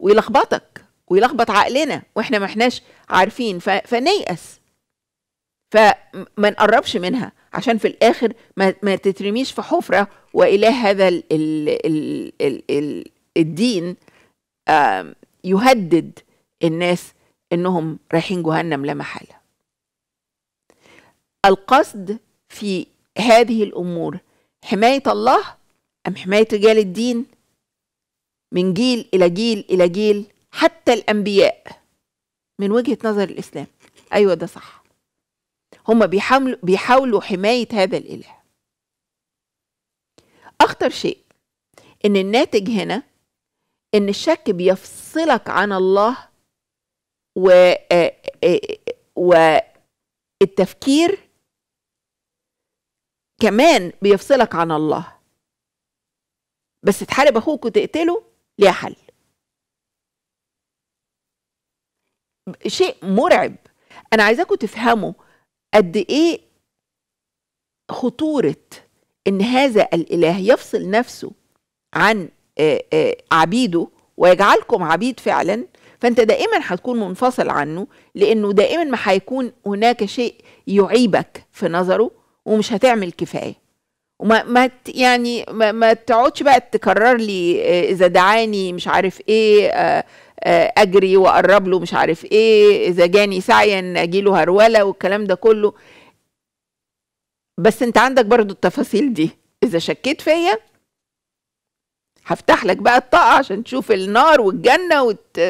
ويلخبطك ويلخبط عقلنا وإحنا ما إحناش عارفين. فنيأس. فما نقربش منها عشان في الآخر ما, ما تترميش في حفرة واله هذا ال ال ال ال ال الدين يهدد الناس إنهم رايحين جهنم لا محالة. القصد في هذه الأمور حماية الله أم حماية رجال الدين؟ من جيل إلى جيل إلى جيل حتى الأنبياء من وجهة نظر الإسلام. أيوه ده صح. هم بيحاولوا بيحاولوا حماية هذا الإله. أخطر شيء إن الناتج هنا إن الشك بيفصلك عن الله و آه، آه، والتفكير كمان بيفصلك عن الله. بس تحارب أخوك وتقتله ليها حل؟ شيء مرعب. أنا عايزاكم تفهموا قد إيه خطورة إن هذا الإله يفصل نفسه عن آه، آه، عبيده ويجعلكم عبيد فعلا فأنت دائما هتكون منفصل عنه لأنه دائما ما هيكون هناك شيء يعيبك في نظره ومش هتعمل كفاية. وما ما يعني ما, ما تقعدش بقى تكرر لي آه، إذا دعاني مش عارف إيه أجري وأقرب له مش عارف إيه إذا جاني سعيا أجي له هرولة والكلام ده كله. بس انت عندك برضو التفاصيل دي. إذا شكيت فيا هفتح لك بقى الطاقة عشان تشوف النار والجنة وت...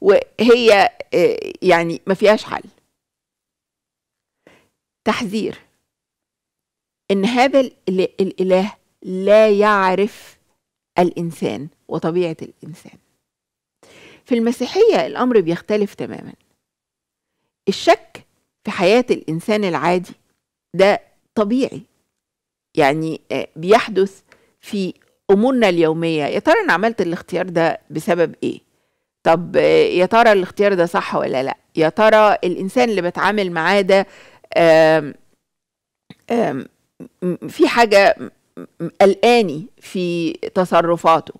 وهي آه، يعني ما فيهاش حل. تحذير. إن هذا ال- ال- الإله لا يعرف الإنسان وطبيعة الإنسان. في المسيحية الأمر بيختلف تماما. الشك في حياة الإنسان العادي ده طبيعي. يعني آه، بيحدث في أمورنا اليومية. يا ترى أنا عملت الاختيار ده بسبب إيه؟ طب آه، يا ترى الاختيار ده صح ولا لأ؟ يا ترى الإنسان اللي بتعامل معاه ده في حاجة قلقاني في تصرفاته.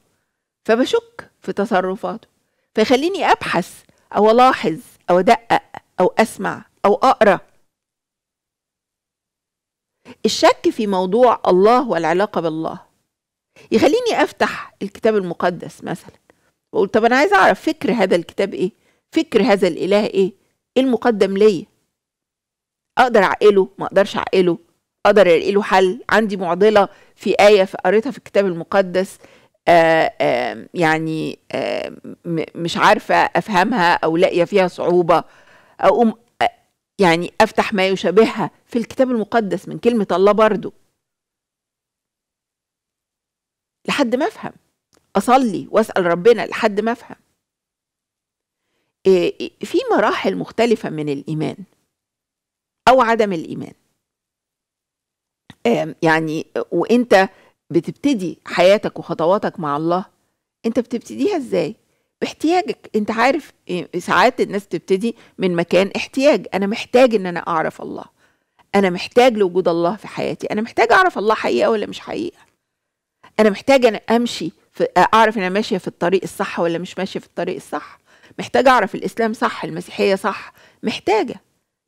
فبشك في تصرفاته. فيخليني أبحث أو ألاحظ أو أدقق أو أسمع أو أقرأ الشك في موضوع الله والعلاقة بالله. يخليني أفتح الكتاب المقدس مثلا وأقول طب أنا عايز أعرف فكر هذا الكتاب إيه؟ فكر هذا الإله إيه؟ إيه المقدم ليا؟ أقدر أعقله؟ ما أقدرش أعقله. أقدر الاقي له حل؟ عندي معضلة في آية في- قريتها في الكتاب المقدس آه آه يعني آه م- مش عارفة أفهمها أو لاقية فيها صعوبة. أقوم يعني أفتح ما يشابهها في الكتاب المقدس من كلمة الله برضو. لحد ما أفهم. أصلي وأسأل ربنا لحد ما أفهم. إيه، إيه، في مراحل مختلفة من الإيمان أو عدم الإيمان. آم، يعني وإنت بتبتدي حياتك وخطواتك مع الله إنت بتبتديها إزاي؟ باحتياجك. انت عارف إيه، ساعات الناس تبتدي من مكان احتياج. أنا محتاج إن أنا أعرف الله. أنا محتاج لوجود الله في حياتي. أنا محتاج أعرف الله حقيقة ولا مش حقيقة. أنا محتاج أنا أمشي في أعرف إن أنا ماشية في الطريق الصح ولا مش ماشية في الطريق الصح. محتاجه أعرف الإسلام صح المسيحية صح. محتاجة.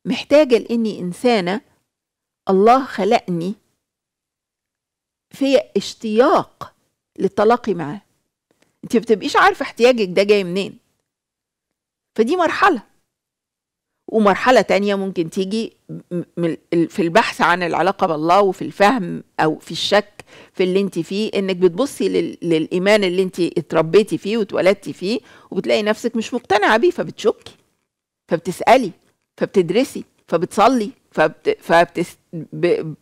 محتاجة لإني إنسانة. الله خلقني في اشتياق للتلاقي معاه. انت ما بتبقيش عارفة احتياجك ده جاي منين فدي مرحلة ومرحلة تانية ممكن تيجي في البحث عن العلاقة بالله وفي الفهم أو في الشك في اللي انت فيه إنك بتبصي لل- للإيمان اللي انت اتربيتي فيه واتولدتي فيه وبتلاقي نفسك مش مقتنعة بيه فبتشكي فبتسألي فبتدرسي فبتصلي فبت... فبتس... ب...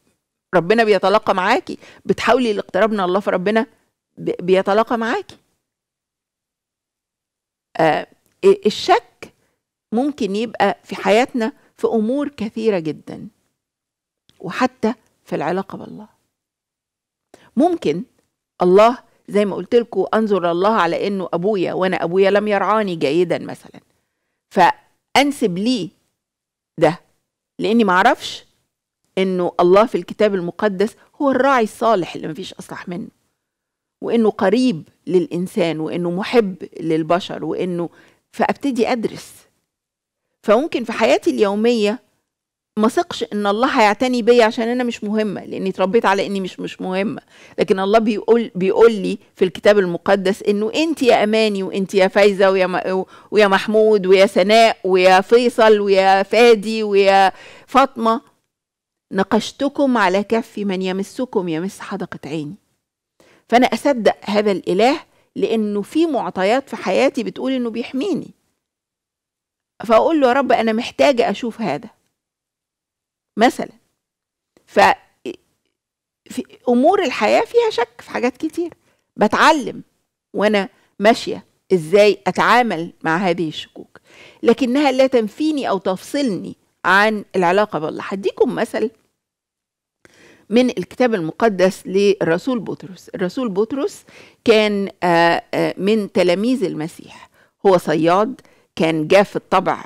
ربنا بيتلاقى معاكي بتحاولي الاقتراب من الله فربنا. بيتلاقى معاكي الشك ممكن يبقى في حياتنا في أمور كثيرة جدا وحتى في العلاقة بالله. ممكن الله زي ما قلت لكم أنظر الله على إنه أبويا وأنا أبويا لم يرعاني جيدا مثلا. فأنسب ليه ده لأني ما أعرفش إنه الله في الكتاب المقدس هو الراعي الصالح اللي مفيش أصلح منه. وإنه قريب للإنسان وإنه محب للبشر وإنه فأبتدي أدرس. فممكن في حياتي اليومية ما ثقش إن الله هيعتني بيا عشان أنا مش مهمة لأني اتربيت على إني مش مش مهمة. لكن الله بيقول بيقول لي في الكتاب المقدس إنه أنت يا أماني وأنت يا فايزة ويا ويا محمود ويا سناء ويا فيصل ويا فادي ويا فاطمة نقشتكم على كف من يمسكم يمس حدقة عيني. فأنا أصدق هذا الإله لأنه في معطيات في حياتي بتقول إنه بيحميني. فأقول له يا رب أنا محتاجة أشوف هذا. مثلا. ف في أمور الحياة فيها شك في حاجات كتير. بتعلم وأنا ماشية إزاي أتعامل مع هذه الشكوك. لكنها لا تنفيني أو تفصلني عن العلاقة بالله. هديكم مثل من الكتاب المقدس للرسول بطرس. الرسول بطرس كان آه، آه، من تلاميذ المسيح. هو صياد كان جاف الطبع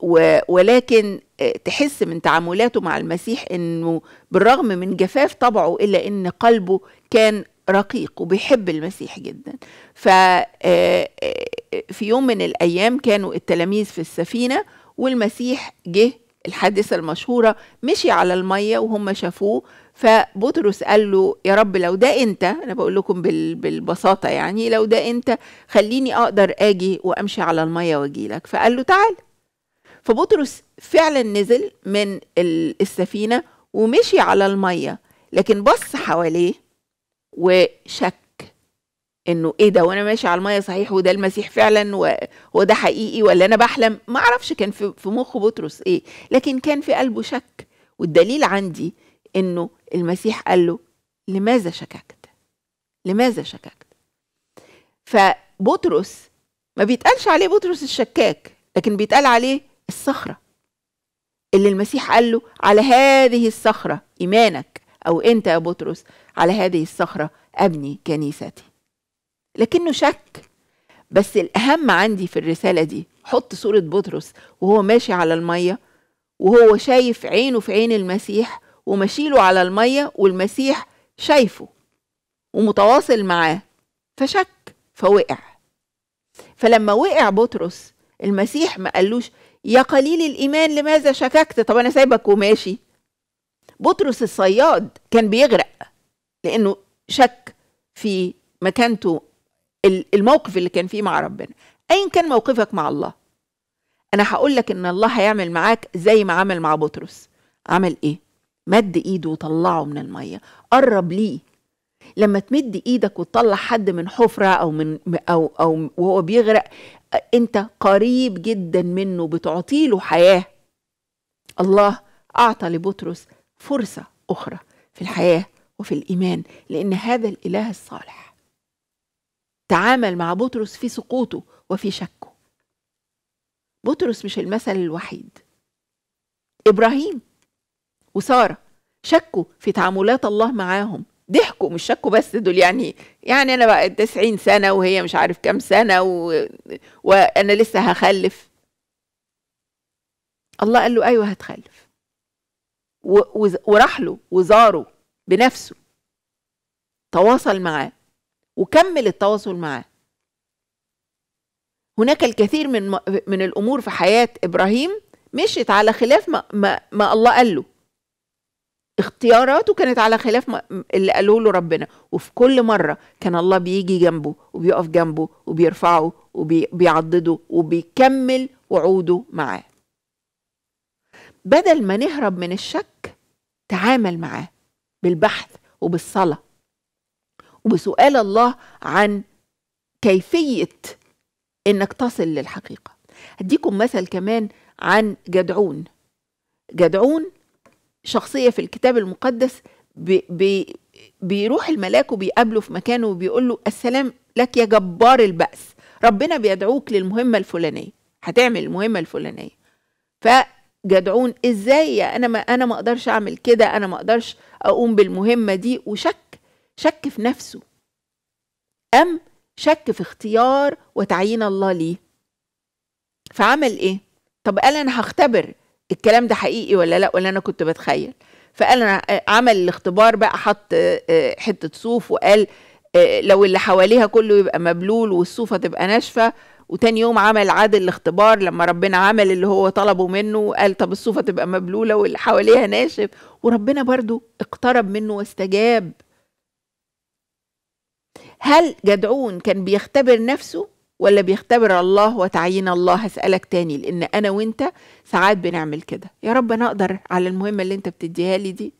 و- ولكن آه، تحس من تعاملاته مع المسيح إنه بالرغم من جفاف طبعه إلا إن قلبه كان رقيق وبيحب المسيح جدا. ف في يوم من الأيام كانوا التلاميذ في السفينة والمسيح جه الحادثة المشهورة مشي على المية وهم شافوه فبطرس قال له يا رب لو ده أنت أنا بقول لكم بال- بالبساطة يعني لو ده أنت خليني أقدر آجي وأمشي على المية وأجي لك. فقال له تعال. فبطرس فعلا نزل من ال- السفينة ومشي على المية لكن بص حواليه وشك إنه إيه ده وأنا ماشي على المية صحيح وده المسيح فعلا وهو ده حقيقي ولا أنا بحلم؟ ما أعرفش كان في في مخ بطرس إيه لكن كان في قلبه شك والدليل عندي إنه المسيح قال له لماذا شككت؟ لماذا شككت؟ فبطرس ما بيتقالش عليه بطرس الشكاك لكن بيتقال عليه الصخرة اللي المسيح قال له على هذه الصخرة إيمانك أو أنت يا بطرس على هذه الصخرة أبني كنيستي. لكنه شك. بس الأهم عندي في الرسالة دي حط صورة بطرس وهو ماشي على المية وهو شايف عينه في عين المسيح ومشيله على المية والمسيح شايفه ومتواصل معاه. فشك فوقع. فلما وقع بطرس المسيح ما قالوش يا قليل الإيمان لماذا شككت؟ طب أنا سايبك وماشي. بطرس الصياد كان بيغرق لأنه شك في مكانته الموقف اللي كان فيه مع ربنا. ايا كان موقفك مع الله. أنا هقول لك إن الله هيعمل معاك زي ما عمل مع بطرس. عمل إيه؟ مد إيده وطلعه من المية. قرب ليه. لما تمد إيدك وتطلع حد من حفرة أو من أو أو وهو بيغرق أنت قريب جدا منه بتعطي له حياة. الله أعطى لبطرس فرصة أخرى في الحياة وفي الإيمان لأن هذا الإله الصالح. تعامل مع بطرس في سقوطه وفي شكه. بطرس مش المثل الوحيد. إبراهيم وسارة شكوا في تعاملات الله معاهم. ضحكوا مش شكوا بس دول يعني يعني أنا بقى 90 سنة وهي مش عارف كام سنة و... وأنا لسه هخلف. الله قال له أيوه هتخلف. و... وراح له وزاره بنفسه. تواصل معاه. وكمل التواصل معاه. هناك الكثير من من الأمور في حياة إبراهيم مشيت على خلاف ما, ما, ما الله قال له. اختياراته كانت على خلاف ما اللي قاله له ربنا. وفي كل مرة كان الله بيجي جنبه وبيقف جنبه وبيرفعه وبيعضده وبيكمل وعوده معاه. بدل ما نهرب من الشك تعامل معاه بالبحث وبالصلاة. وبسؤال الله عن كيفية إنك تصل للحقيقة. هديكم مثل كمان عن جدعون. جدعون شخصية في الكتاب المقدس بي بي بيروح الملاك وبيقابله في مكانه وبيقول له السلام لك يا جبار البأس. ربنا بيدعوك للمهمة الفلانية. هتعمل المهمة الفلانية. فجدعون إزاي أنا ما أنا ما أقدرش أعمل كده. أنا ما أقدرش أقوم بالمهمة دي. وشك شك في نفسه. أم شك في اختيار وتعيين الله ليه؟ فعمل إيه؟ طب قال أنا هختبر الكلام ده حقيقي ولا لأ؟ ولا أنا كنت بتخيل. فقال أنا عمل الاختبار بقى حط حتة صوف وقال لو اللي حواليها كله يبقى مبلول والصوفة تبقى ناشفة. وتاني يوم عمل عادل الاختبار لما ربنا عمل اللي هو طلبه منه وقال طب الصوفة تبقى مبلولة واللي حواليها ناشف. وربنا برضو اقترب منه واستجاب. هل جدعون كان بيختبر نفسه ولا بيختبر الله وتعيين الله؟ هسألك تاني لأن أنا وأنت ساعات بنعمل كده. يا رب أنا أقدر على المهمة اللي أنت بتديها لي دي.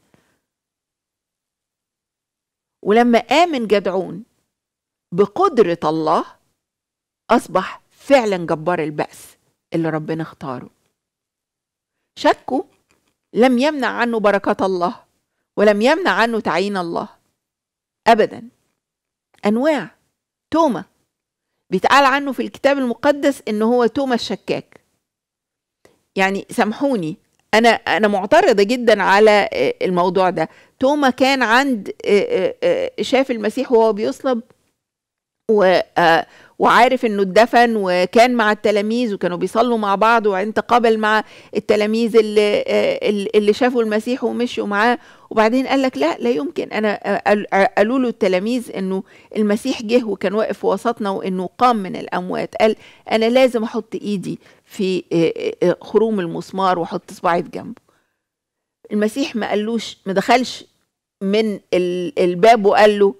ولما آمن جدعون بقدرة الله أصبح فعلا جبار البأس اللي ربنا اختاره. شكه لم يمنع عنه بركات الله ولم يمنع عنه تعيين الله أبدا. أنواع. تومة. بيتقال عنه في الكتاب المقدس إن هو توما الشكاك. يعني سامحوني أنا أنا معترضة جدا على الموضوع ده. توما كان عند شاف المسيح وهو بيصلب و وعارف إنه اتدفن وكان مع التلاميذ وكانوا بيصلوا مع بعض وبعدين تقابل مع التلاميذ اللي اللي شافوا المسيح ومشوا معاه. وبعدين قال لك لا لا يمكن. أنا قالوا له التلاميذ إنه المسيح جه وكان واقف وسطنا وإنه قام من الأموات. قال أنا لازم أحط إيدي في خروم المسمار وأحط صباعي في جنبه. المسيح ما قالوش ما دخلش من الباب وقال له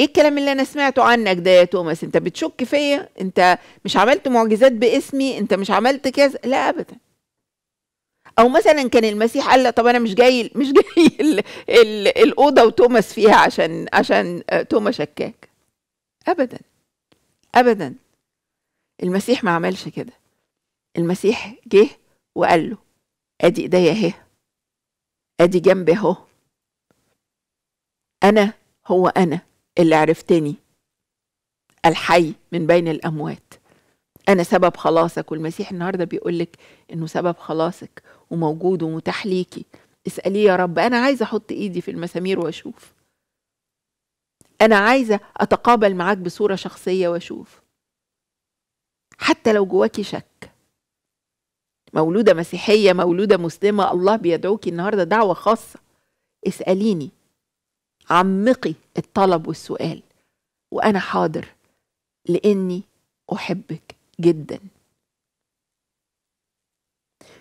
إيه الكلام اللي أنا سمعته عنك ده يا توماس؟ أنت بتشك فيا؟ أنت مش عملت معجزات باسمي؟ أنت مش عملت كذا؟ لا ابدا. أو مثلا كان المسيح قال طب أنا مش جاي مش جاي ال ال الأوضة وتوماس فيها عشان عشان توما شكاك. ابدا. ابدا. المسيح ما عملش كده. المسيح جه وقال له أدي إيديا أهي. أدي جنبي أهو. أنا هو أنا. اللي عرفتني الحي من بين الأموات. أنا سبب خلاصك والمسيح النهارده بيقول لك إنه سبب خلاصك وموجود ومتاح ليكي. اسأليه يا رب أنا عايزة أحط إيدي في المسامير وأشوف. أنا عايزة أتقابل معاك بصورة شخصية وأشوف. حتى لو جواكي شك. مولودة مسيحية مولودة مسلمة الله بيدعوكي النهارده دعوة خاصة. اسأليني. عمقي الطلب والسؤال. وأنا حاضر لإني أحبك جدا.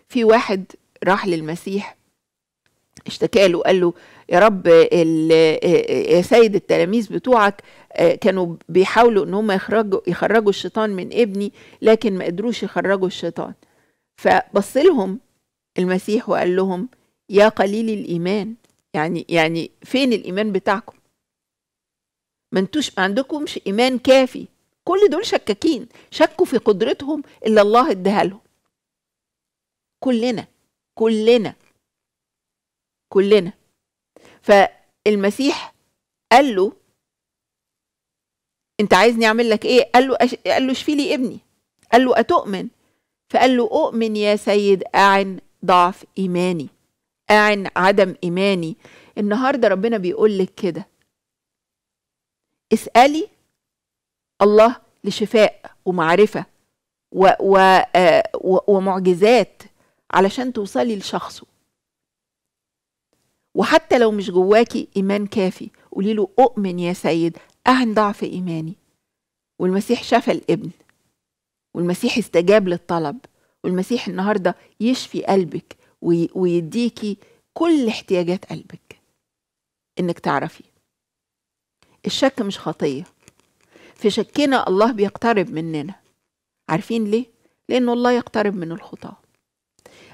في واحد راح للمسيح اشتكى له قال له يا رب يا سيد التلاميذ بتوعك كانوا بيحاولوا إن هم يخرجوا يخرجوا الشيطان من ابني لكن ما قدروش يخرجوا الشيطان. فبص لهم المسيح وقال لهم يا قليل الإيمان يعني يعني فين الإيمان بتاعكم؟ ما انتوش ما عندكمش إيمان كافي. كل دول شكاكين. شكوا في قدرتهم اللي الله اداها لهم. كلنا كلنا كلنا. فالمسيح قال له أنت عايزني أعمل لك إيه؟ قال له. قال له اشفي لي ابني. قال له أتؤمن؟ فقال له أؤمن يا سيد أعن ضعف إيماني. اعن عدم إيماني. النهارده ربنا بيقول لك كده. اسألي الله لشفاء ومعرفة و... و... آه، و... ومعجزات علشان توصلي لشخصه. وحتى لو مش جواكي إيمان كافي قولي له أؤمن يا سيد اعن ضعف إيماني. والمسيح شفى الابن. والمسيح استجاب للطلب. والمسيح النهارده يشفي قلبك. ويديكي كل احتياجات قلبك إنك تعرفي. الشك مش خطية. في شكنا الله بيقترب مننا. عارفين ليه؟ لأنه الله يقترب من الخطاه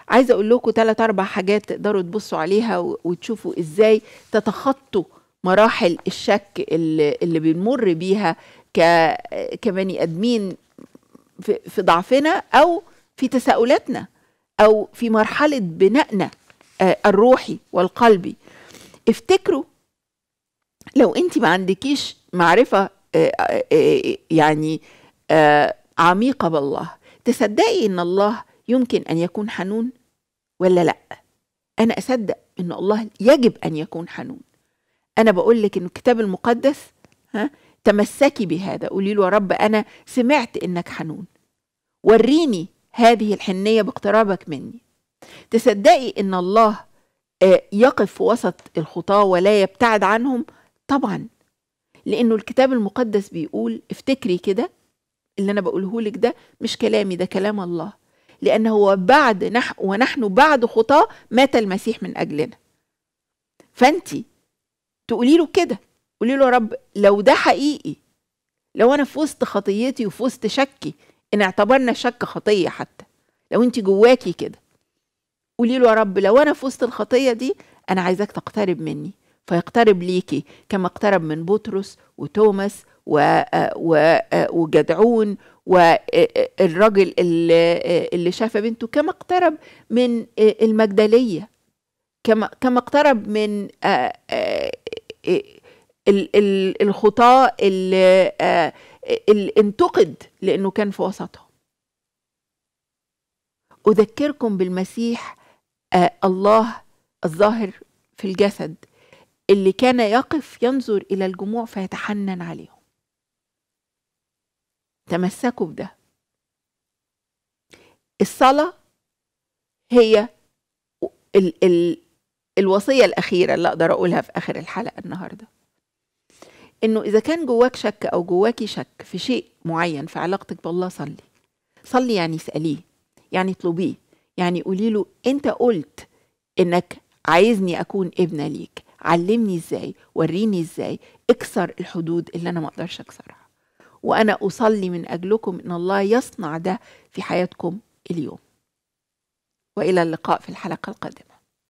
عايزة أقول لكم ثلاث أربع حاجات تقدروا تبصوا عليها وتشوفوا إزاي تتخطوا مراحل الشك اللي, اللي بنمر بيها كبني آدمين في ضعفنا أو في تساؤلاتنا. أو في مرحلة بنائنا آه، الروحي والقلبي. افتكروا لو أنت ما عندكيش معرفة آه، آه، يعني عميقة بالله تصدقي إن الله يمكن أن يكون حنون ولا لأ؟ أنا أصدق إن الله يجب أن يكون حنون. أنا بقول لك إن الكتاب المقدس ها تمسكي بهذا. قولي له يا رب أنا سمعت إنك حنون. وريني هذه الحنية باقترابك مني. تصدقي إن الله آه، يقف في وسط الخطاة ولا يبتعد عنهم؟ طبعا. لأنه الكتاب المقدس بيقول افتكري كده اللي أنا بقوله لك ده مش كلامي ده كلام الله. لأنه هو بعد نح ونحن بعد خطاة مات المسيح من أجلنا. فأنت تقولي له كده قولي له يا رب لو ده حقيقي لو أنا في وسط خطيتي وفي وسط شكي إن اعتبرنا الشك خطية حتى. لو انت جواكي كده. قولي له يا رب لو أنا في وسط الخطية دي أنا عايزاك تقترب مني. فيقترب ليكي كما اقترب من بطرس وتوماس و... و... وجدعون والراجل اللي, اللي شاف بنته كما اقترب من المجدلية. كما كما اقترب من آه، آه، ال- ال- الخطاة اللي آه، اللي انتقد لأنه كان في وسطهم. أذكركم بالمسيح آه، الله الظاهر في الجسد اللي كان يقف ينظر إلى الجموع فيتحنن عليهم. تمسكوا بده. الصلاة هي ال ال الوصية الأخيرة اللي أقدر أقولها في آخر الحلقة النهاردة. إنه إذا كان جواك شك أو جواكي شك في شيء معين في علاقتك بالله صلي. صلي يعني اسأليه يعني اطلبيه يعني قولي له أنت قلت إنك عايزني أكون ابنة ليك. علمني إزاي؟ وريني إزاي؟ اكسر الحدود اللي أنا ما أقدرش أكسرها. وأنا أصلي من أجلكم إن الله يصنع ده في حياتكم اليوم. وإلى اللقاء في الحلقة القادمة.